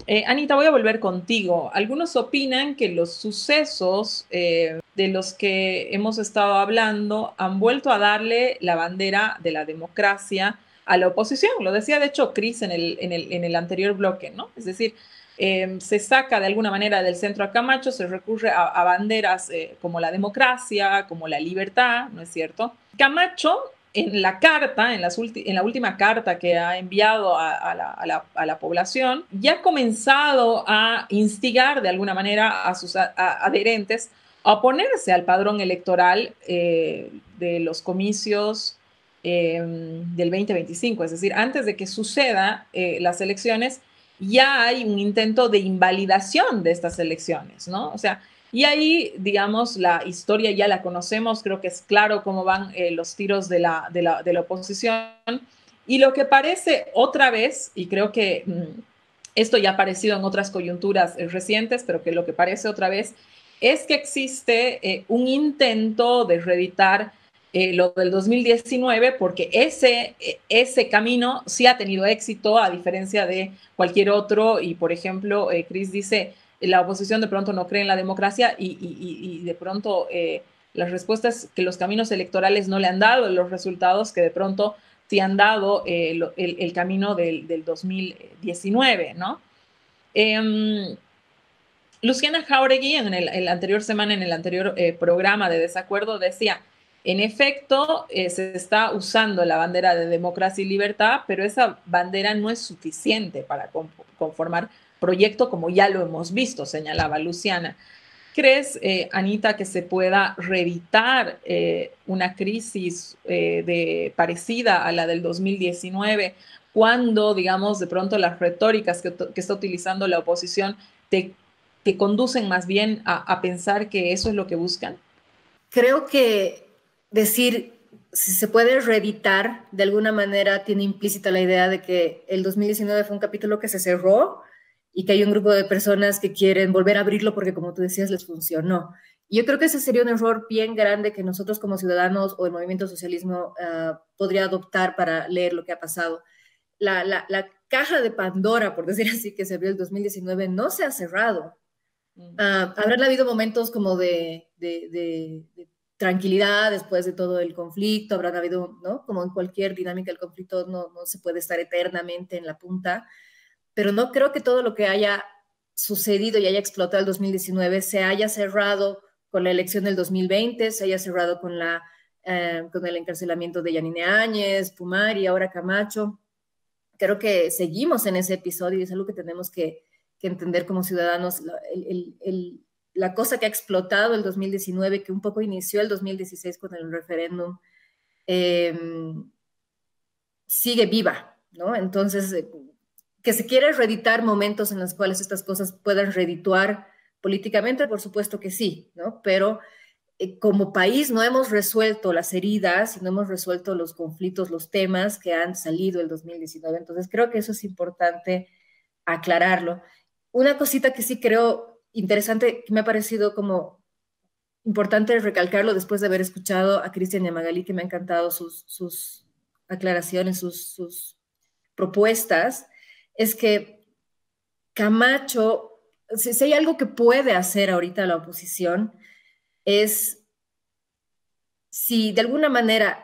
Eh, Anita, voy a volver contigo. Algunos opinan que los sucesos de los que hemos estado hablando han vuelto a darle la bandera de la democracia a la oposición. Lo decía, de hecho, Cris en el, en, el, en el, anterior bloque, ¿no? Es decir, eh, se saca de alguna manera del centro a Camacho, se recurre a, banderas como la democracia, como la libertad, ¿no es cierto? Camacho en la carta, en, la última carta que ha enviado a, la, población, ya ha comenzado a instigar de alguna manera a sus adherentes a oponerse al padrón electoral eh, de los comicios em, del 2025. Es decir, antes de que suceda eh, las elecciones, ya hay un intento de invalidación de estas elecciones, ¿no? O sea, y ahí, digamos, la historia ya la conocemos, creo que es claro cómo van eh, los tiros de la, de, la, de la, oposición. Y lo que parece otra vez, y creo que mm, esto ya ha aparecido en otras coyunturas eh, recientes, pero que lo que parece otra vez es que existe eh, un intento de reeditar lo del 2019, porque ese, ese camino sí ha tenido éxito, a diferencia de cualquier otro. Y, por ejemplo, Chris dice, la oposición de pronto no cree en la democracia y, de pronto eh, las respuestas que los caminos electorales no le han dado, los resultados que de pronto sí han dado eh, el, camino del, 2019, ¿no? Em, Luciana Jauregui en el, anterior semana, en el anterior eh, programa de desacuerdo, decía, en efecto, se está usando la bandera de democracia y libertad, pero esa bandera no es suficiente para conformar proyecto como ya lo hemos visto, señalaba Luciana. ¿Crees, eh, Anita, que se pueda reeditar eh, una crisis eh, de, parecida a la del 2019 cuando, digamos, de pronto las retóricas que, está utilizando la oposición te, te conducen más bien a, a pensar que eso es lo que buscan? Creo que decir si se puede reeditar, de alguna manera tiene implícita la idea de que el 2019 fue un capítulo que se cerró y que hay un grupo de personas que quieren volver a abrirlo porque, como tú decías, les funcionó. Y yo creo que ese sería un error bien grande que nosotros como ciudadanos o el movimiento socialismo uh, podría adoptar para leer lo que ha pasado. La, la, la, caja de Pandora, por decir así, que se abrió el 2019, no se ha cerrado. Uh, habrán habido momentos como de, de, de, de, tranquilidad después de todo el conflicto, habrán habido, ¿no? Como en cualquier dinámica del conflicto, no, no se puede estar eternamente en la punta pero no creo que todo lo que haya sucedido y haya explotado el 2019 se haya cerrado con la elección del 2020, se haya cerrado con, la, eh, con el encarcelamiento de Yanine Áñez, Pumari, ahora Camacho. Creo que seguimos en ese episodio y es algo que tenemos que, que entender como ciudadanos. El, el, la cosa que ha explotado el 2019, que un poco inició el 2016 con el referéndum, eh, sigue viva, ¿no? Entonces, eh, que se quiere reeditar momentos en los cuales estas cosas puedan redituar políticamente, por supuesto que sí, ¿no? Pero eh, como país no hemos resuelto las heridas y no hemos resuelto los conflictos, los temas que han salido el 2019. Entonces creo que eso es importante aclararlo. Una cosita que sí creo interesante, que me ha parecido como importante recalcarlo después de haber escuchado a Cristian Yamagali, que me ha encantado sus, sus aclaraciones, sus, sus propuestas, es que Camacho, si, hay algo que puede hacer ahorita la oposición, es si de alguna manera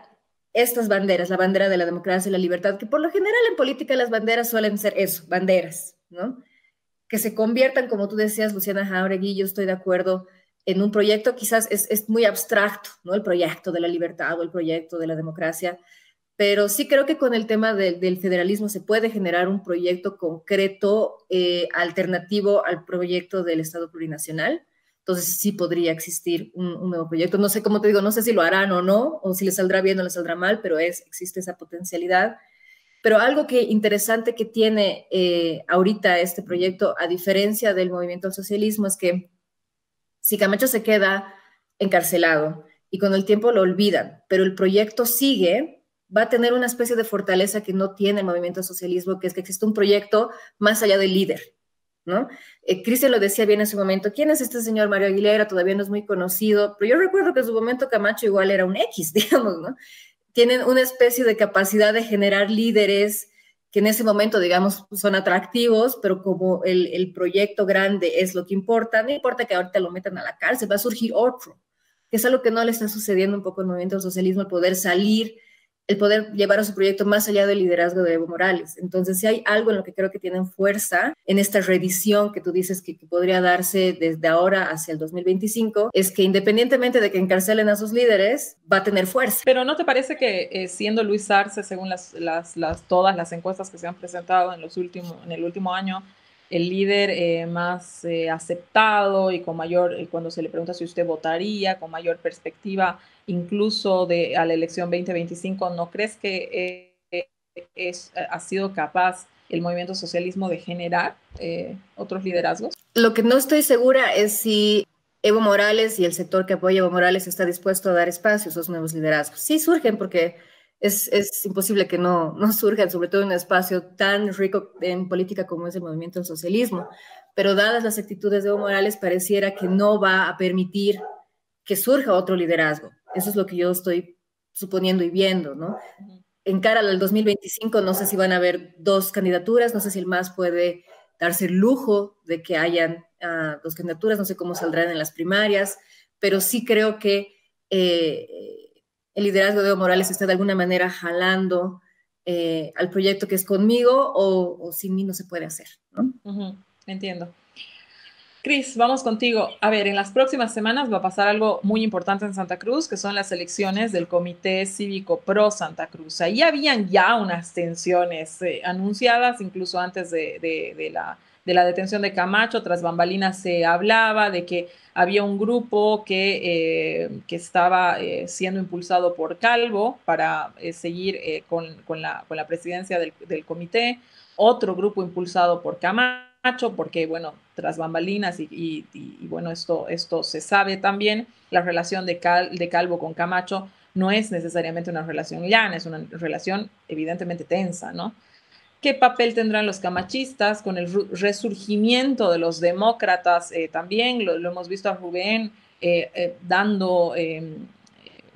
estas banderas, la bandera de la democracia y la libertad, que por lo general en política las banderas suelen ser eso, banderas, ¿no? Que se conviertan, como tú decías, Luciana Jauregui, yo estoy de acuerdo, en un proyecto quizás es, es muy abstracto, ¿no? El proyecto de la libertad o el proyecto de la democracia, pero sí creo que con el tema del federalismo se puede generar un proyecto concreto eh, alternativo al proyecto del Estado plurinacional. Entonces sí podría existir un, nuevo proyecto. No sé cómo te digo, no sé si lo harán o no, o si le saldrá bien o le saldrá mal, pero es, existe esa potencialidad. Pero algo que interesante que tiene eh, ahorita este proyecto, a diferencia del movimiento al socialismo, es que si Camacho se queda encarcelado y con el tiempo lo olvidan, pero el proyecto sigue, va a tener una especie de fortaleza que no tiene el movimiento socialismo, que es que existe un proyecto más allá del líder, ¿no? Eh, Cristian lo decía bien en su momento, ¿quién es este señor Mario Aguilera? Todavía no es muy conocido, pero yo recuerdo que en su momento Camacho igual era un X, digamos, ¿no? Tienen una especie de capacidad de generar líderes que en ese momento, digamos, son atractivos, pero como el, proyecto grande es lo que importa, no importa que ahorita lo metan a la cárcel, va a surgir otro, que es algo que no le está sucediendo un poco al movimiento socialismo, el poder salir el poder llevar a su proyecto más allá del liderazgo de Evo Morales. Entonces, si hay algo en lo que creo que tienen fuerza en esta revisión que tú dices que, podría darse desde ahora hacia el 2025, es que independientemente de que encarcelen a sus líderes, va a tener fuerza. Pero ¿no te parece que eh, siendo Luis Arce, según las, las, las, todas las encuestas que se han presentado en, los últimos, en el último año, el líder eh, más eh, aceptado y con mayor, cuando se le pregunta si usted votaría, con mayor perspectiva incluso de a la elección 2025, ¿no crees que eh, es, ha sido capaz el movimiento socialismo de generar eh, otros liderazgos? Lo que no estoy segura es si Evo Morales y el sector que apoya a Evo Morales está dispuesto a dar espacio a esos nuevos liderazgos. Sí surgen porque es, es, imposible que no, no surjan, sobre todo en un espacio tan rico en política como es el movimiento socialismo. Pero dadas las actitudes de Evo Morales, pareciera que no va a permitir que surja otro liderazgo. Eso es lo que yo estoy suponiendo y viendo, ¿no? En cara al 2025 no sé si van a haber dos candidaturas, no sé si el MAS puede darse el lujo de que hayan ah, dos candidaturas, no sé cómo saldrán en las primarias, pero sí creo que eh, el liderazgo de Evo Morales está de alguna manera jalando eh, al proyecto que es conmigo o, sin mí no se puede hacer. ¿no? Entiendo. Cris, vamos contigo. A ver, en las próximas semanas va a pasar algo muy importante en Santa Cruz, que son las elecciones del Comité Cívico Pro Santa Cruz. Ahí habían ya unas tensiones eh, anunciadas, incluso antes de, la, detención de Camacho, tras bambalinas se hablaba de que había un grupo que, eh, estaba eh, siendo impulsado por Calvo para seguir con, la, presidencia del comité, otro grupo impulsado por Camacho porque, bueno, tras bambalinas y, bueno, esto, esto se sabe también, la relación de, de Calvo con Camacho no es necesariamente una relación llana, es una relación evidentemente tensa, ¿no? ¿Qué papel tendrán los camachistas con el resurgimiento de los demócratas? Eh, también lo, hemos visto a Rubén eh, eh, dando, em,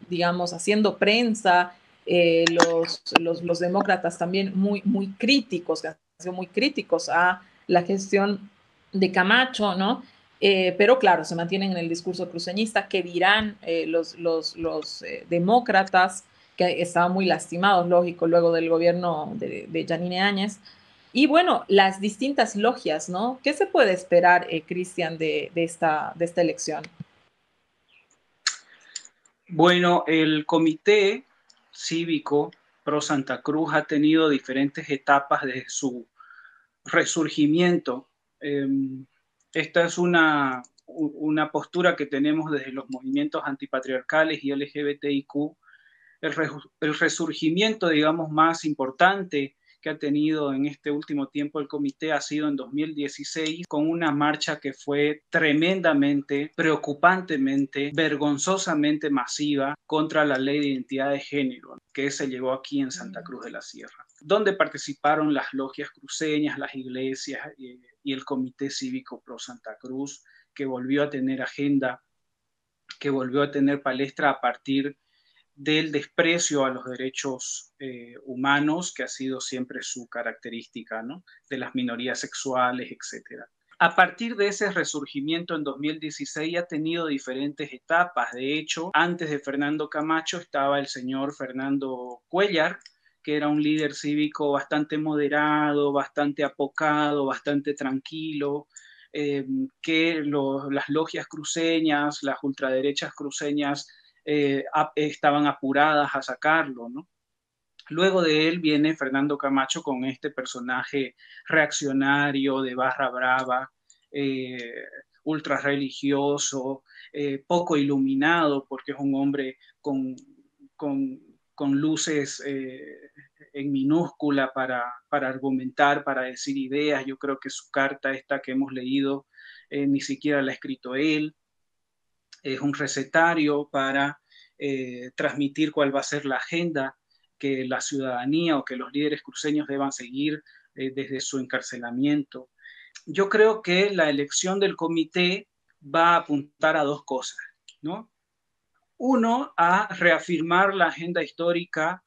digamos, haciendo prensa, los, los, los, demócratas también muy, muy críticos, muy críticos a la gestión de Camacho, ¿no? Eh, pero claro, se mantienen en el discurso cruceñista, que dirán eh, los, los, los eh, demócratas, que estaban muy lastimados, lógico, luego del gobierno de, de Janine Áñez. Y bueno, las distintas logias, ¿no? ¿Qué se puede esperar, Cristian, de, de, esta, de esta elección? Bueno, el comité cívico pro Santa Cruz ha tenido diferentes etapas de su resurgimiento. Em, esta es una, una postura que tenemos desde los movimientos antipatriarcales y LGBTIQ. El, el resurgimiento, digamos, más importante que ha tenido en este último tiempo el comité ha sido en 2016 con una marcha que fue tremendamente, preocupantemente, vergonzosamente masiva contra la ley de identidad de género que se llevó aquí en Santa Cruz de la Sierra donde participaron las logias cruceñas, las iglesias y, el Comité Cívico Pro Santa Cruz, que volvió a tener agenda, que volvió a tener palestra a partir del desprecio a los derechos eh, humanos, que ha sido siempre su característica, ¿no? de las minorías sexuales, etc. A partir de ese resurgimiento en 2016 ha tenido diferentes etapas. De hecho, antes de Fernando Camacho estaba el señor Fernando Cuellar, que era un líder cívico bastante moderado, bastante apocado, bastante tranquilo, eh, que las logias cruceñas, las ultraderechas cruceñas eh, estaban apuradas a sacarlo, Luego de él viene Fernando Camacho con este personaje reaccionario de barra brava, eh, ultra religioso, poco iluminado, porque es un hombre con con luces eh, en minúscula para, argumentar, para decir ideas. Yo creo que su carta, esta que hemos leído, eh, ni siquiera la ha escrito él. Es un recetario para eh, transmitir cuál va a ser la agenda que la ciudadanía o que los líderes cruceños deban seguir desde su encarcelamiento. Yo creo que la elección del comité va a apuntar a dos cosas, ¿no? Uno, a reafirmar la agenda histórica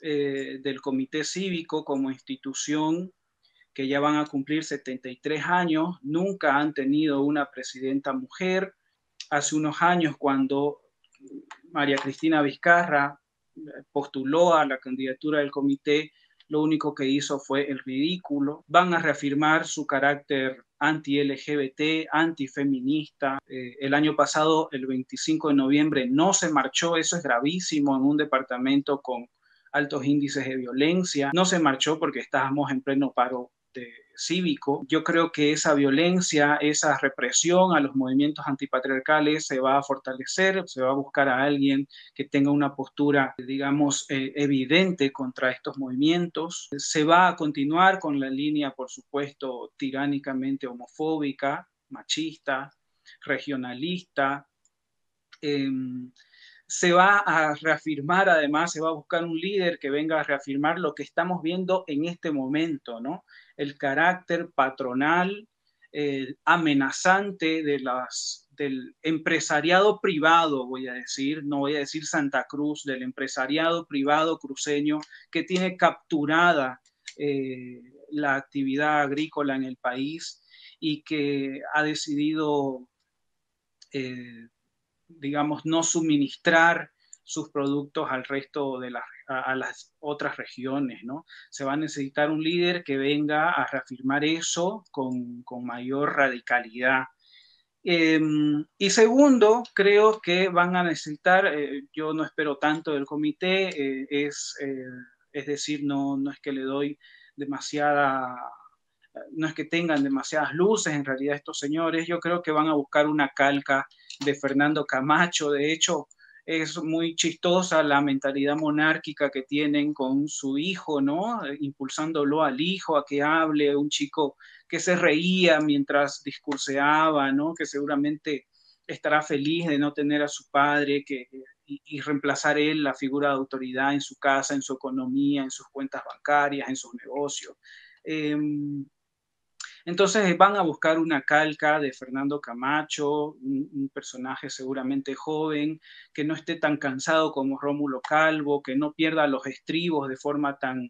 eh, del Comité Cívico como institución que ya van a cumplir 73 años, nunca han tenido una presidenta mujer. Hace unos años, cuando María Cristina Vizcarra postuló a la candidatura del comité, lo único que hizo fue el ridículo. Van a reafirmar su carácter anti-LGBT, antifeminista. Eh, el año pasado, el 25 de noviembre, no se marchó, eso es gravísimo en un departamento con altos índices de violencia. No se marchó porque estábamos en pleno paro de, cívico. Yo creo que esa violencia, esa represión a los movimientos antipatriarcales se va a fortalecer, se va a buscar a alguien que tenga una postura, digamos, eh, evidente contra estos movimientos. Se va a continuar con la línea, por supuesto, tiránicamente homofóbica, machista, regionalista. Em, se va a reafirmar, además, se va a buscar un líder que venga a reafirmar lo que estamos viendo en este momento, ¿no? El carácter patronal amenazante del empresariado privado, voy a decir, no voy a decir Santa Cruz, del empresariado privado cruceño que tiene capturada eh, la actividad agrícola en el país y que ha decidido, eh, digamos, no suministrar sus productos al resto de las, a, las otras regiones, ¿no? Se va a necesitar un líder que venga a reafirmar eso con, con mayor radicalidad. Em, y segundo, creo que van a necesitar, eh, yo no espero tanto del comité, eh, es, eh, es decir, no, no es que le doy demasiada, no es que tengan demasiadas luces en realidad estos señores, yo creo que van a buscar una calca de Fernando Camacho, de hecho, es muy chistosa la mentalidad monárquica que tienen con su hijo, ¿no? Impulsándolo al hijo a que hable, un chico que se reía mientras discurseaba, ¿no? Que seguramente estará feliz de no tener a su padre que, y, reemplazar él la figura de autoridad en su casa, en su economía, en sus cuentas bancarias, en sus negocios. Em, entonces van a buscar una calca de Fernando Camacho, un, personaje seguramente joven, que no esté tan cansado como Rómulo Calvo, que no pierda los estribos de forma tan,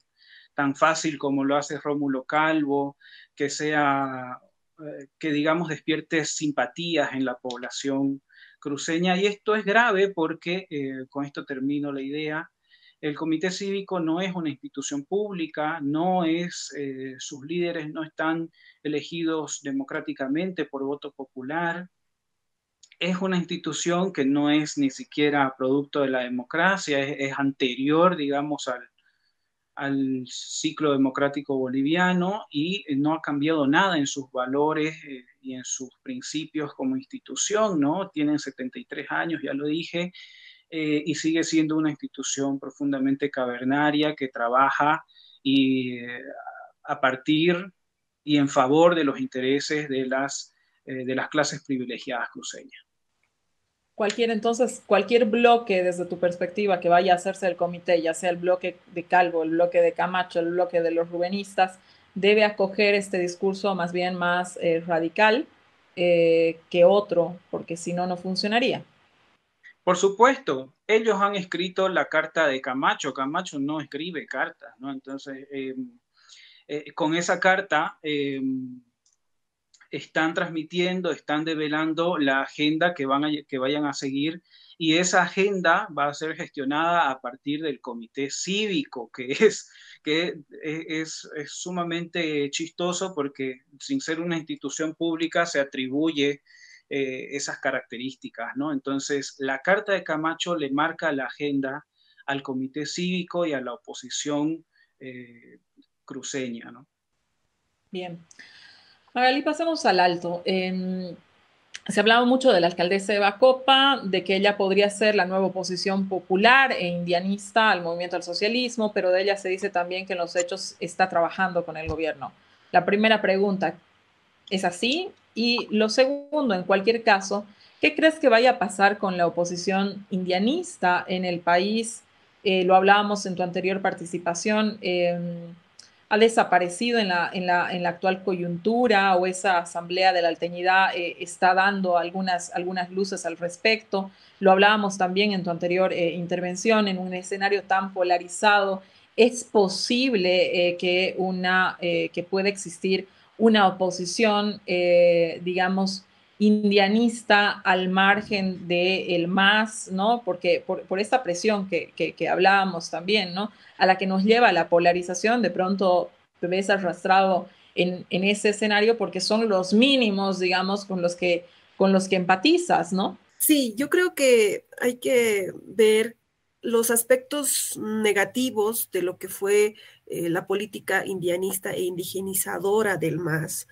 tan fácil como lo hace Rómulo Calvo, que sea, eh, que digamos despierte simpatías en la población cruceña. Y esto es grave porque, eh, con esto termino la idea, el comité cívico no es una institución pública, no es, eh, sus líderes no están elegidos democráticamente por voto popular. Es una institución que no es ni siquiera producto de la democracia, es, anterior, digamos, al, ciclo democrático boliviano y no ha cambiado nada en sus valores eh, y en sus principios como institución, ¿no? Tienen 73 años, ya lo dije, eh, y sigue siendo una institución profundamente cavernaria que trabaja y, eh, a partir y en favor de los intereses de las, eh, de las clases privilegiadas cruceñas. Cualquier, entonces, cualquier bloque desde tu perspectiva que vaya a hacerse el comité, ya sea el bloque de Calvo, el bloque de Camacho, el bloque de los rubenistas, debe acoger este discurso más bien más radical que otro, porque si no, no funcionaría. Por supuesto, ellos han escrito la carta de Camacho. Camacho no escribe cartas, ¿no? Entonces, em, eh, con esa carta em, están transmitiendo, están develando la agenda que, van que vayan a seguir y esa agenda va a ser gestionada a partir del comité cívico, que es, que es, es sumamente chistoso porque sin ser una institución pública se atribuye eh, esas características, ¿no? Entonces, la Carta de Camacho le marca la agenda al comité cívico y a la oposición eh, cruceña, ¿no? Bien. Magali, pasemos al alto. se ha hablado mucho de la alcaldesa de Bacopa, de que ella podría ser la nueva oposición popular e indianista al movimiento del socialismo, pero de ella se dice también que en los hechos está trabajando con el gobierno. La primera pregunta, ¿es así? Y lo segundo, en cualquier caso, ¿qué crees que vaya a pasar con la oposición indianista en el país? Eh, lo hablábamos en tu anterior participación. Em, ha desaparecido en la, en, la, en la, actual coyuntura o esa asamblea de la alteñidad eh, está dando algunas, algunas luces al respecto. Lo hablábamos también en tu anterior eh, intervención, en un escenario tan polarizado es posible que, una, que pueda existir una oposición, digamos, indianista al margen del el MAS, ¿no? Porque por, esta presión que, que, hablábamos también, ¿no? A la que nos lleva la polarización, de pronto te ves arrastrado en, en, ese escenario porque son los mínimos, digamos, con los que, con los que empatizas, ¿no? Sí, yo creo que hay que ver los aspectos negativos de lo que fue eh, la política indianista e indigenizadora del MAS.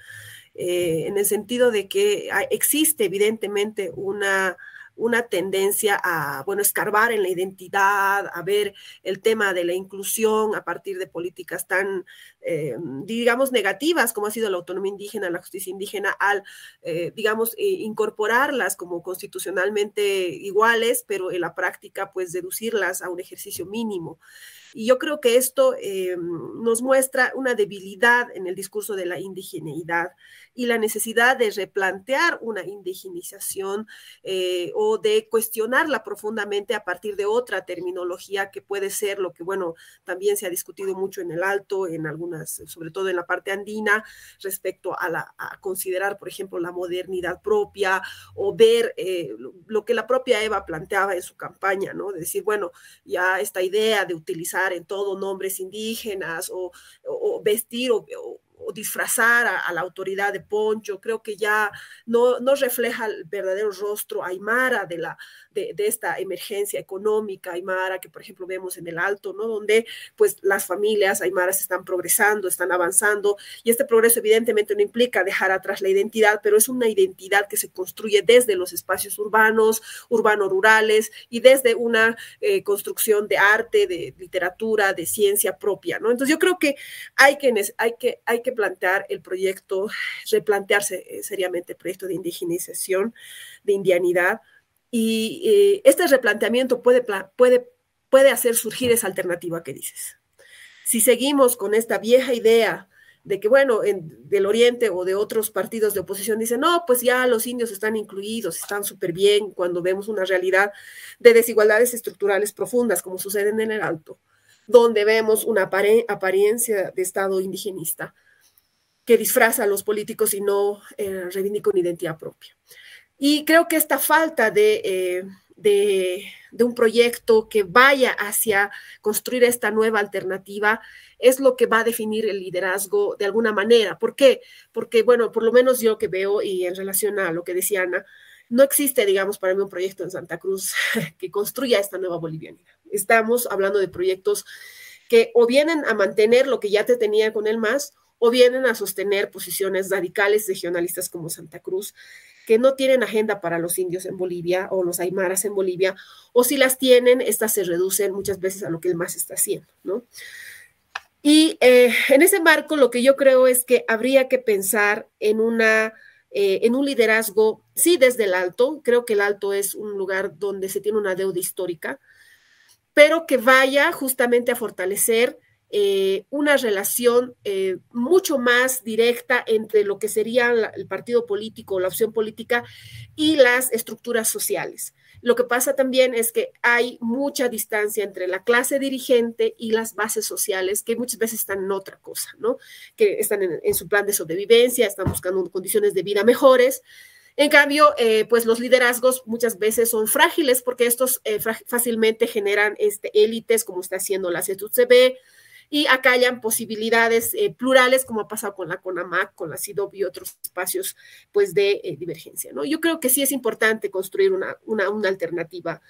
Eh, en el sentido de que existe evidentemente una, una tendencia a, bueno, escarbar en la identidad, a ver el tema de la inclusión a partir de políticas tan, eh, digamos, negativas como ha sido la autonomía indígena, la justicia indígena, al, eh, digamos, incorporarlas como constitucionalmente iguales, pero en la práctica, pues, deducirlas a un ejercicio mínimo. Y yo creo que esto nos muestra una debilidad en el discurso de la indigeneidad y la necesidad de replantear una indigenización eh, o de cuestionarla profundamente a partir de otra terminología que puede ser lo que, bueno, también se ha discutido mucho en el alto, en algunas, sobre todo en la parte andina, respecto a, la, considerar, por ejemplo, la modernidad propia o ver eh, lo que la propia Eva planteaba en su campaña, ¿no? De decir, bueno, ya esta idea de utilizar en todo nombres indígenas o, vestir o o disfrazar a, la autoridad de Poncho, creo que ya no, no refleja el verdadero rostro aymara de, la, de, esta emergencia económica aymara que, por ejemplo, vemos en el Alto, ¿no? Donde pues las familias aymaras están progresando, están avanzando, y este progreso evidentemente no implica dejar atrás la identidad, pero es una identidad que se construye desde los espacios urbanos, urbano-rurales, y desde una eh, construcción de arte, de literatura, de ciencia propia, ¿no? Entonces yo creo que hay que, hay que, hay que plantear el proyecto, replantearse eh, seriamente el proyecto de indigenización, de indianidad, y eh, este replanteamiento puede, hacer surgir esa alternativa que dices. Si seguimos con esta vieja idea de que, bueno, en, del Oriente o de otros partidos de oposición dicen, no, pues ya los indios están incluidos, están súper bien, cuando vemos una realidad de desigualdades estructurales profundas, como sucede en el Alto, donde vemos una apariencia de Estado indigenista, que disfraza a los políticos y no eh, reivindica una identidad propia. Y creo que esta falta eh, de, de, un proyecto que vaya hacia construir esta nueva alternativa es lo que va a definir el liderazgo de alguna manera. ¿Por qué? Porque, bueno, por lo menos yo que veo y en relación a lo que decía Ana, no existe, digamos, para mí un proyecto en Santa Cruz que construya esta nueva bolivianidad. Estamos hablando de proyectos que o vienen a mantener lo que ya te tenía con el MAS o vienen a sostener posiciones radicales regionalistas como Santa Cruz, que no tienen agenda para los indios en Bolivia o los aymaras en Bolivia, o si las tienen, estas se reducen muchas veces a lo que el MAS está haciendo, ¿no? Y eh, en ese marco lo que yo creo es que habría que pensar en una... Eh, en un liderazgo, sí, desde el alto, creo que el alto es un lugar donde se tiene una deuda histórica, pero que vaya justamente a fortalecer eh, una relación eh, mucho más directa entre lo que sería el partido político, la opción política y las estructuras sociales. Lo que pasa también es que hay mucha distancia entre la clase dirigente y las bases sociales, que muchas veces están en otra cosa, ¿no? Que están en, su plan de sobrevivencia, están buscando condiciones de vida mejores. En cambio, eh, pues los liderazgos muchas veces son frágiles porque estos fácilmente generan este, élites, como está haciendo la CETUCB, y acá hayan posibilidades eh, plurales, como ha pasado con la CONAMAC, con la CIDOB y otros espacios pues, de eh, divergencia. ¿no? Yo creo que sí es importante construir una, una, alternativa.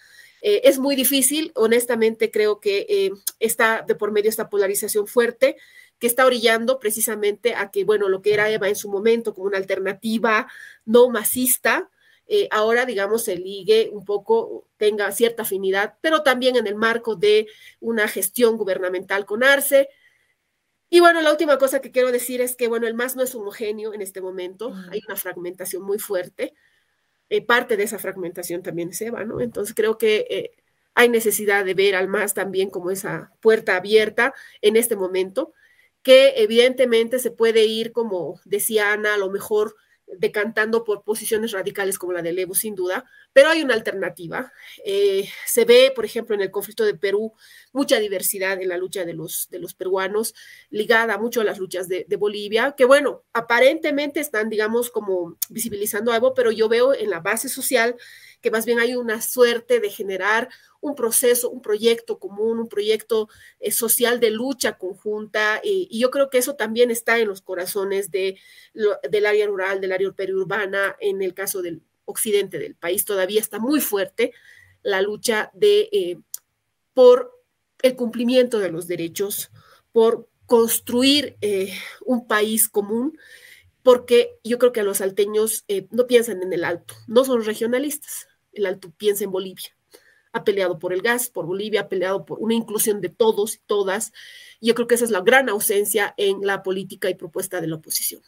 Eh, es muy difícil, honestamente creo que está de por medio esta polarización fuerte que está orillando precisamente a que, bueno, lo que era Eva en su momento como una alternativa no masista, eh, ahora, digamos, se ligue un poco, tenga cierta afinidad, pero también en el marco de una gestión gubernamental con ARCE. Y bueno, la última cosa que quiero decir es que, bueno, el MAS no es homogéneo en este momento, hay una fragmentación muy fuerte. Eh, parte de esa fragmentación también es EVA, ¿no? Entonces creo que eh, hay necesidad de ver al MAS también como esa puerta abierta en este momento, que evidentemente se puede ir, como decía Ana, a lo mejor decantando por posiciones radicales como la de Levo, sin duda, pero hay una alternativa. Eh, se ve, por ejemplo, en el conflicto de Perú, mucha diversidad en la lucha de los, de los peruanos, ligada mucho a las luchas de, de Bolivia, que bueno, aparentemente están, digamos, como visibilizando algo, pero yo veo en la base social que más bien hay una suerte de generar un proceso, un proyecto común, un proyecto eh, social de lucha conjunta, y yo creo que eso también está en los corazones de, del área rural, del área periurbana, en el caso del occidente del país todavía está muy fuerte la lucha de, eh, por el cumplimiento de los derechos, por construir eh, un país común, porque yo creo que los salteños no piensan en el alto, no son regionalistas, el alto piensa en Bolivia ha peleado por el gas, por Bolivia, ha peleado por una inclusión de todos y todas. Yo creo que esa es la gran ausencia en la política y propuesta de la oposición.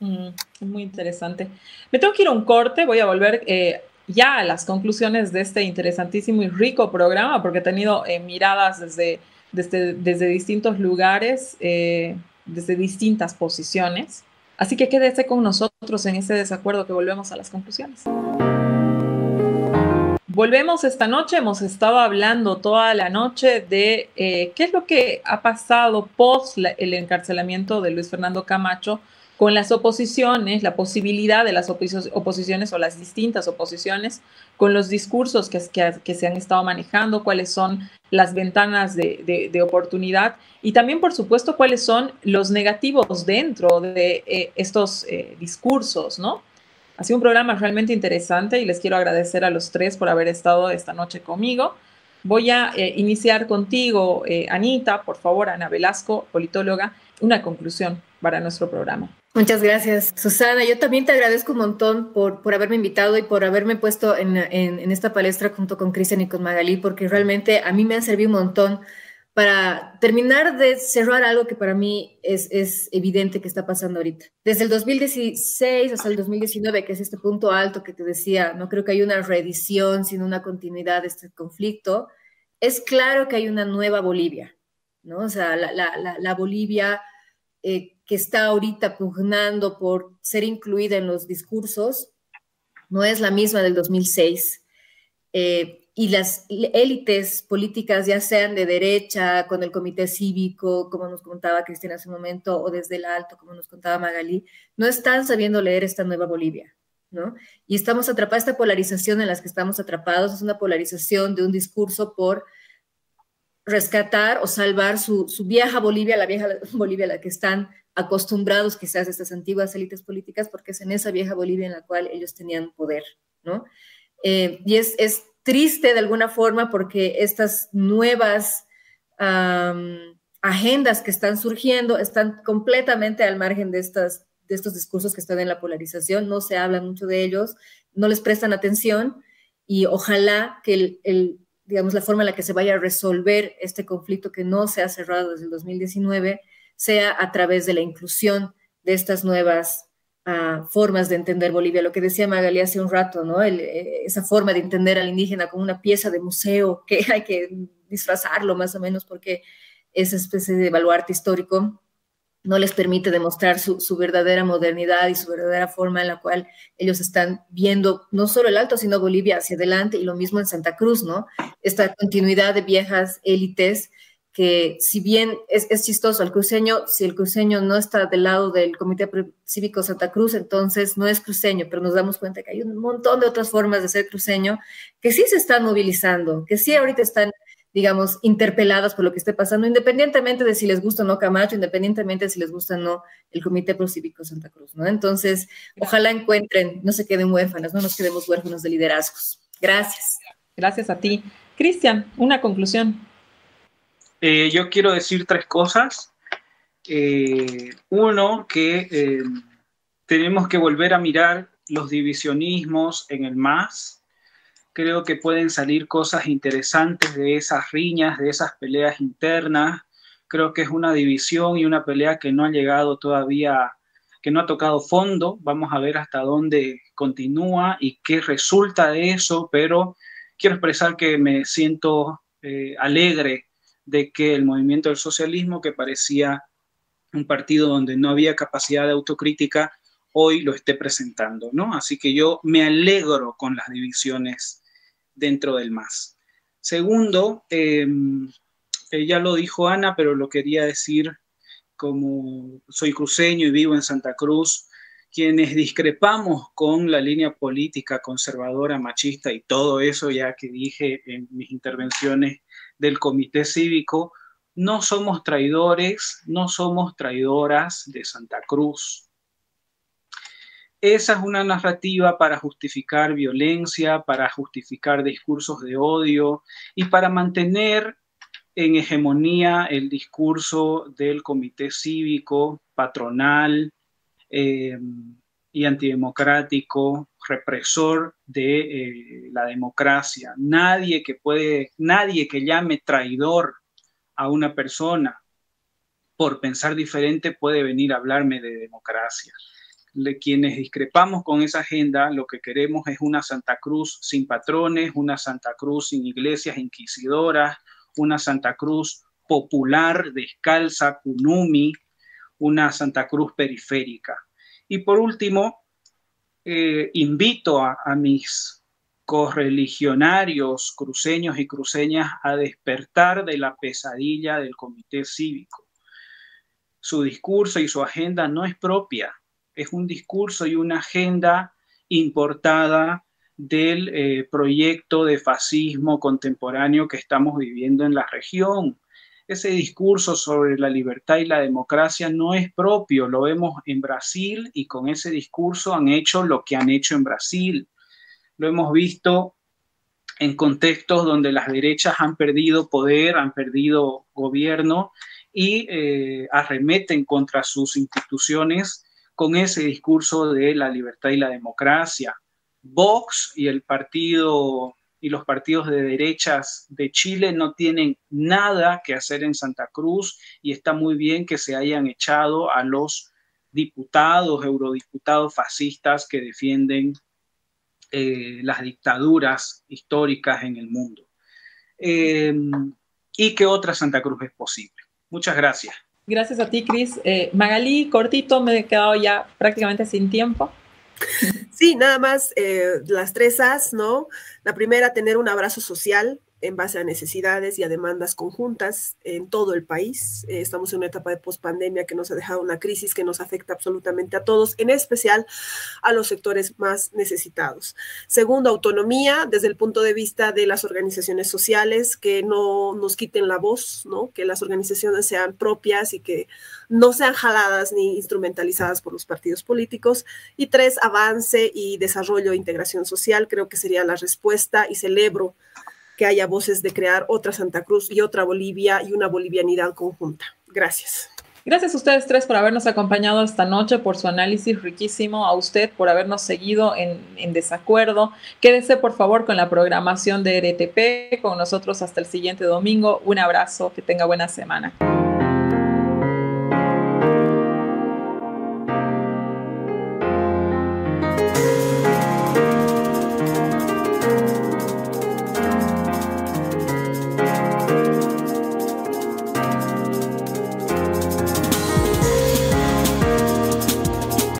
Mm, muy interesante. Me tengo que ir a un corte, voy a volver eh, ya a las conclusiones de este interesantísimo y rico programa, porque he tenido eh, miradas desde, desde, desde, distintos lugares, eh, desde distintas posiciones. Así que quédese con nosotros en ese desacuerdo que volvemos a las conclusiones. Volvemos esta noche, hemos estado hablando toda la noche de eh, qué es lo que ha pasado post el encarcelamiento de Luis Fernando Camacho con las oposiciones, la posibilidad de las oposiciones o las distintas oposiciones, con los discursos que, se han estado manejando, cuáles son las ventanas de, oportunidad y también, por supuesto, cuáles son los negativos dentro de eh, estos eh, discursos, ¿no? Ha sido un programa realmente interesante y les quiero agradecer a los tres por haber estado esta noche conmigo. Voy a eh, iniciar contigo, eh, Anita, por favor, Ana Velasco, politóloga, una conclusión para nuestro programa. Muchas gracias, Susana. Yo también te agradezco un montón por, por haberme invitado y por haberme puesto en, en, en esta palestra junto con Cristian y con Magalí, porque realmente a mí me ha servido un montón para terminar de cerrar algo que para mí es, evidente que está pasando ahorita. Desde el 2016 hasta el 2019, que es este punto alto que te decía, no creo que hay una reedición, sino una continuidad de este conflicto, es claro que hay una nueva Bolivia, ¿no? O sea, la, Bolivia eh, que está ahorita pugnando por ser incluida en los discursos no es la misma del 2006. Eh, y las élites políticas, ya sean de derecha, con el comité cívico, como nos contaba Cristina hace un momento, o desde el alto, como nos contaba Magalí, no están sabiendo leer esta nueva Bolivia, ¿no? Y estamos atrapados, esta polarización en la que estamos atrapados es una polarización de un discurso por rescatar o salvar su, su vieja Bolivia, la vieja Bolivia a la que están acostumbrados quizás estas antiguas élites políticas, porque es en esa vieja Bolivia en la cual ellos tenían poder, ¿no? Eh, y es, es triste de alguna forma porque estas nuevas agendas que están surgiendo están completamente al margen de, estas, de estos discursos que están en la polarización, no se habla mucho de ellos, no les prestan atención y ojalá que el, digamos, la forma en la que se vaya a resolver este conflicto que no se ha cerrado desde el 2019 sea a través de la inclusión de estas nuevas formas de entender Bolivia, lo que decía Magali hace un rato, ¿no? Eh, esa forma de entender al indígena como una pieza de museo que hay que disfrazarlo más o menos porque esa especie de baluarte histórico no les permite demostrar su, verdadera modernidad y su verdadera forma en la cual ellos están viendo no solo el Alto, sino Bolivia hacia adelante y lo mismo en Santa Cruz, ¿no? Esta continuidad de viejas élites que si bien es, es, chistoso, el cruceño, si el cruceño no está del lado del Comité Cívico Santa Cruz, entonces no es cruceño, pero nos damos cuenta que hay un montón de otras formas de ser cruceño que sí se están movilizando, que sí ahorita están, digamos, interpeladas por lo que esté pasando, independientemente de si les gusta o no Camacho, independientemente de si les gusta o no el Comité Cívico Santa Cruz, ¿no? Entonces, ojalá encuentren, no se queden huérfanos, no nos quedemos huérfanos de liderazgos. Gracias. Gracias a ti. Cristian, una conclusión. Eh, yo quiero decir tres cosas. Eh, uno, que eh, tenemos que volver a mirar los divisionismos en el MAS. Creo que pueden salir cosas interesantes de esas riñas, de esas peleas internas. Creo que es una división y una pelea que no ha llegado todavía, que no ha tocado fondo. Vamos a ver hasta dónde continúa y qué resulta de eso, pero quiero expresar que me siento alegre de que el movimiento del socialismo, que parecía un partido donde no había capacidad de autocrítica, hoy lo esté presentando, ¿no? Así que yo me alegro con las divisiones dentro del MAS. Segundo, em, eh, ya lo dijo Ana, pero lo quería decir como soy cruceño y vivo en Santa Cruz, quienes discrepamos con la línea política conservadora, machista y todo eso ya que dije en mis intervenciones del comité cívico, no somos traidores, no somos traidoras de Santa Cruz. Esa es una narrativa para justificar violencia, para justificar discursos de odio y para mantener en hegemonía el discurso del comité cívico, patronal eh, y antidemocrático, represor de eh, la democracia. Nadie que puede, nadie que llame traidor a una persona por pensar diferente puede venir a hablarme de democracia. De quienes discrepamos con esa agenda, lo que queremos es una Santa Cruz sin patrones, una Santa Cruz sin iglesias inquisidoras, una Santa Cruz popular, descalza, kunumi, una Santa Cruz periférica. Y por último, eh, invito a, mis correligionarios cruceños y cruceñas a despertar de la pesadilla del comité cívico. Su discurso y su agenda no es propia, es un discurso y una agenda importada del eh, proyecto de fascismo contemporáneo que estamos viviendo en la región. Ese discurso sobre la libertad y la democracia no es propio, lo vemos en Brasil y con ese discurso han hecho lo que han hecho en Brasil. Lo hemos visto en contextos donde las derechas han perdido poder, han perdido gobierno y eh, arremeten contra sus instituciones con ese discurso de la libertad y la democracia. Vox y el partido y los partidos de derechas de Chile no tienen nada que hacer en Santa Cruz y está muy bien que se hayan echado a los diputados, eurodiputados fascistas que defienden eh, las dictaduras históricas en el mundo. Eh, y que otra Santa Cruz es posible. Muchas gracias. Gracias a ti, Cris. Eh, cortito, me he quedado ya prácticamente sin tiempo. Sí, nada más eh, las tres As, ¿no? La primera, tener un abrazo social, en base a necesidades y a demandas conjuntas en todo el país. Eh, estamos en una etapa de pospandemia que nos ha dejado una crisis que nos afecta absolutamente a todos, en especial a los sectores más necesitados. Segundo, autonomía desde el punto de vista de las organizaciones sociales, que no nos quiten la voz, ¿no? que las organizaciones sean propias y que no sean jaladas ni instrumentalizadas por los partidos políticos. Y tres, avance y desarrollo e integración social. Creo que sería la respuesta y celebro que haya voces de crear otra Santa Cruz y otra Bolivia y una bolivianidad conjunta. Gracias. Gracias a ustedes tres por habernos acompañado esta noche, por su análisis riquísimo, a usted por habernos seguido en, en, desacuerdo. Quédese por favor con la programación de RTP, con nosotros hasta el siguiente domingo. Un abrazo, que tenga buena semana.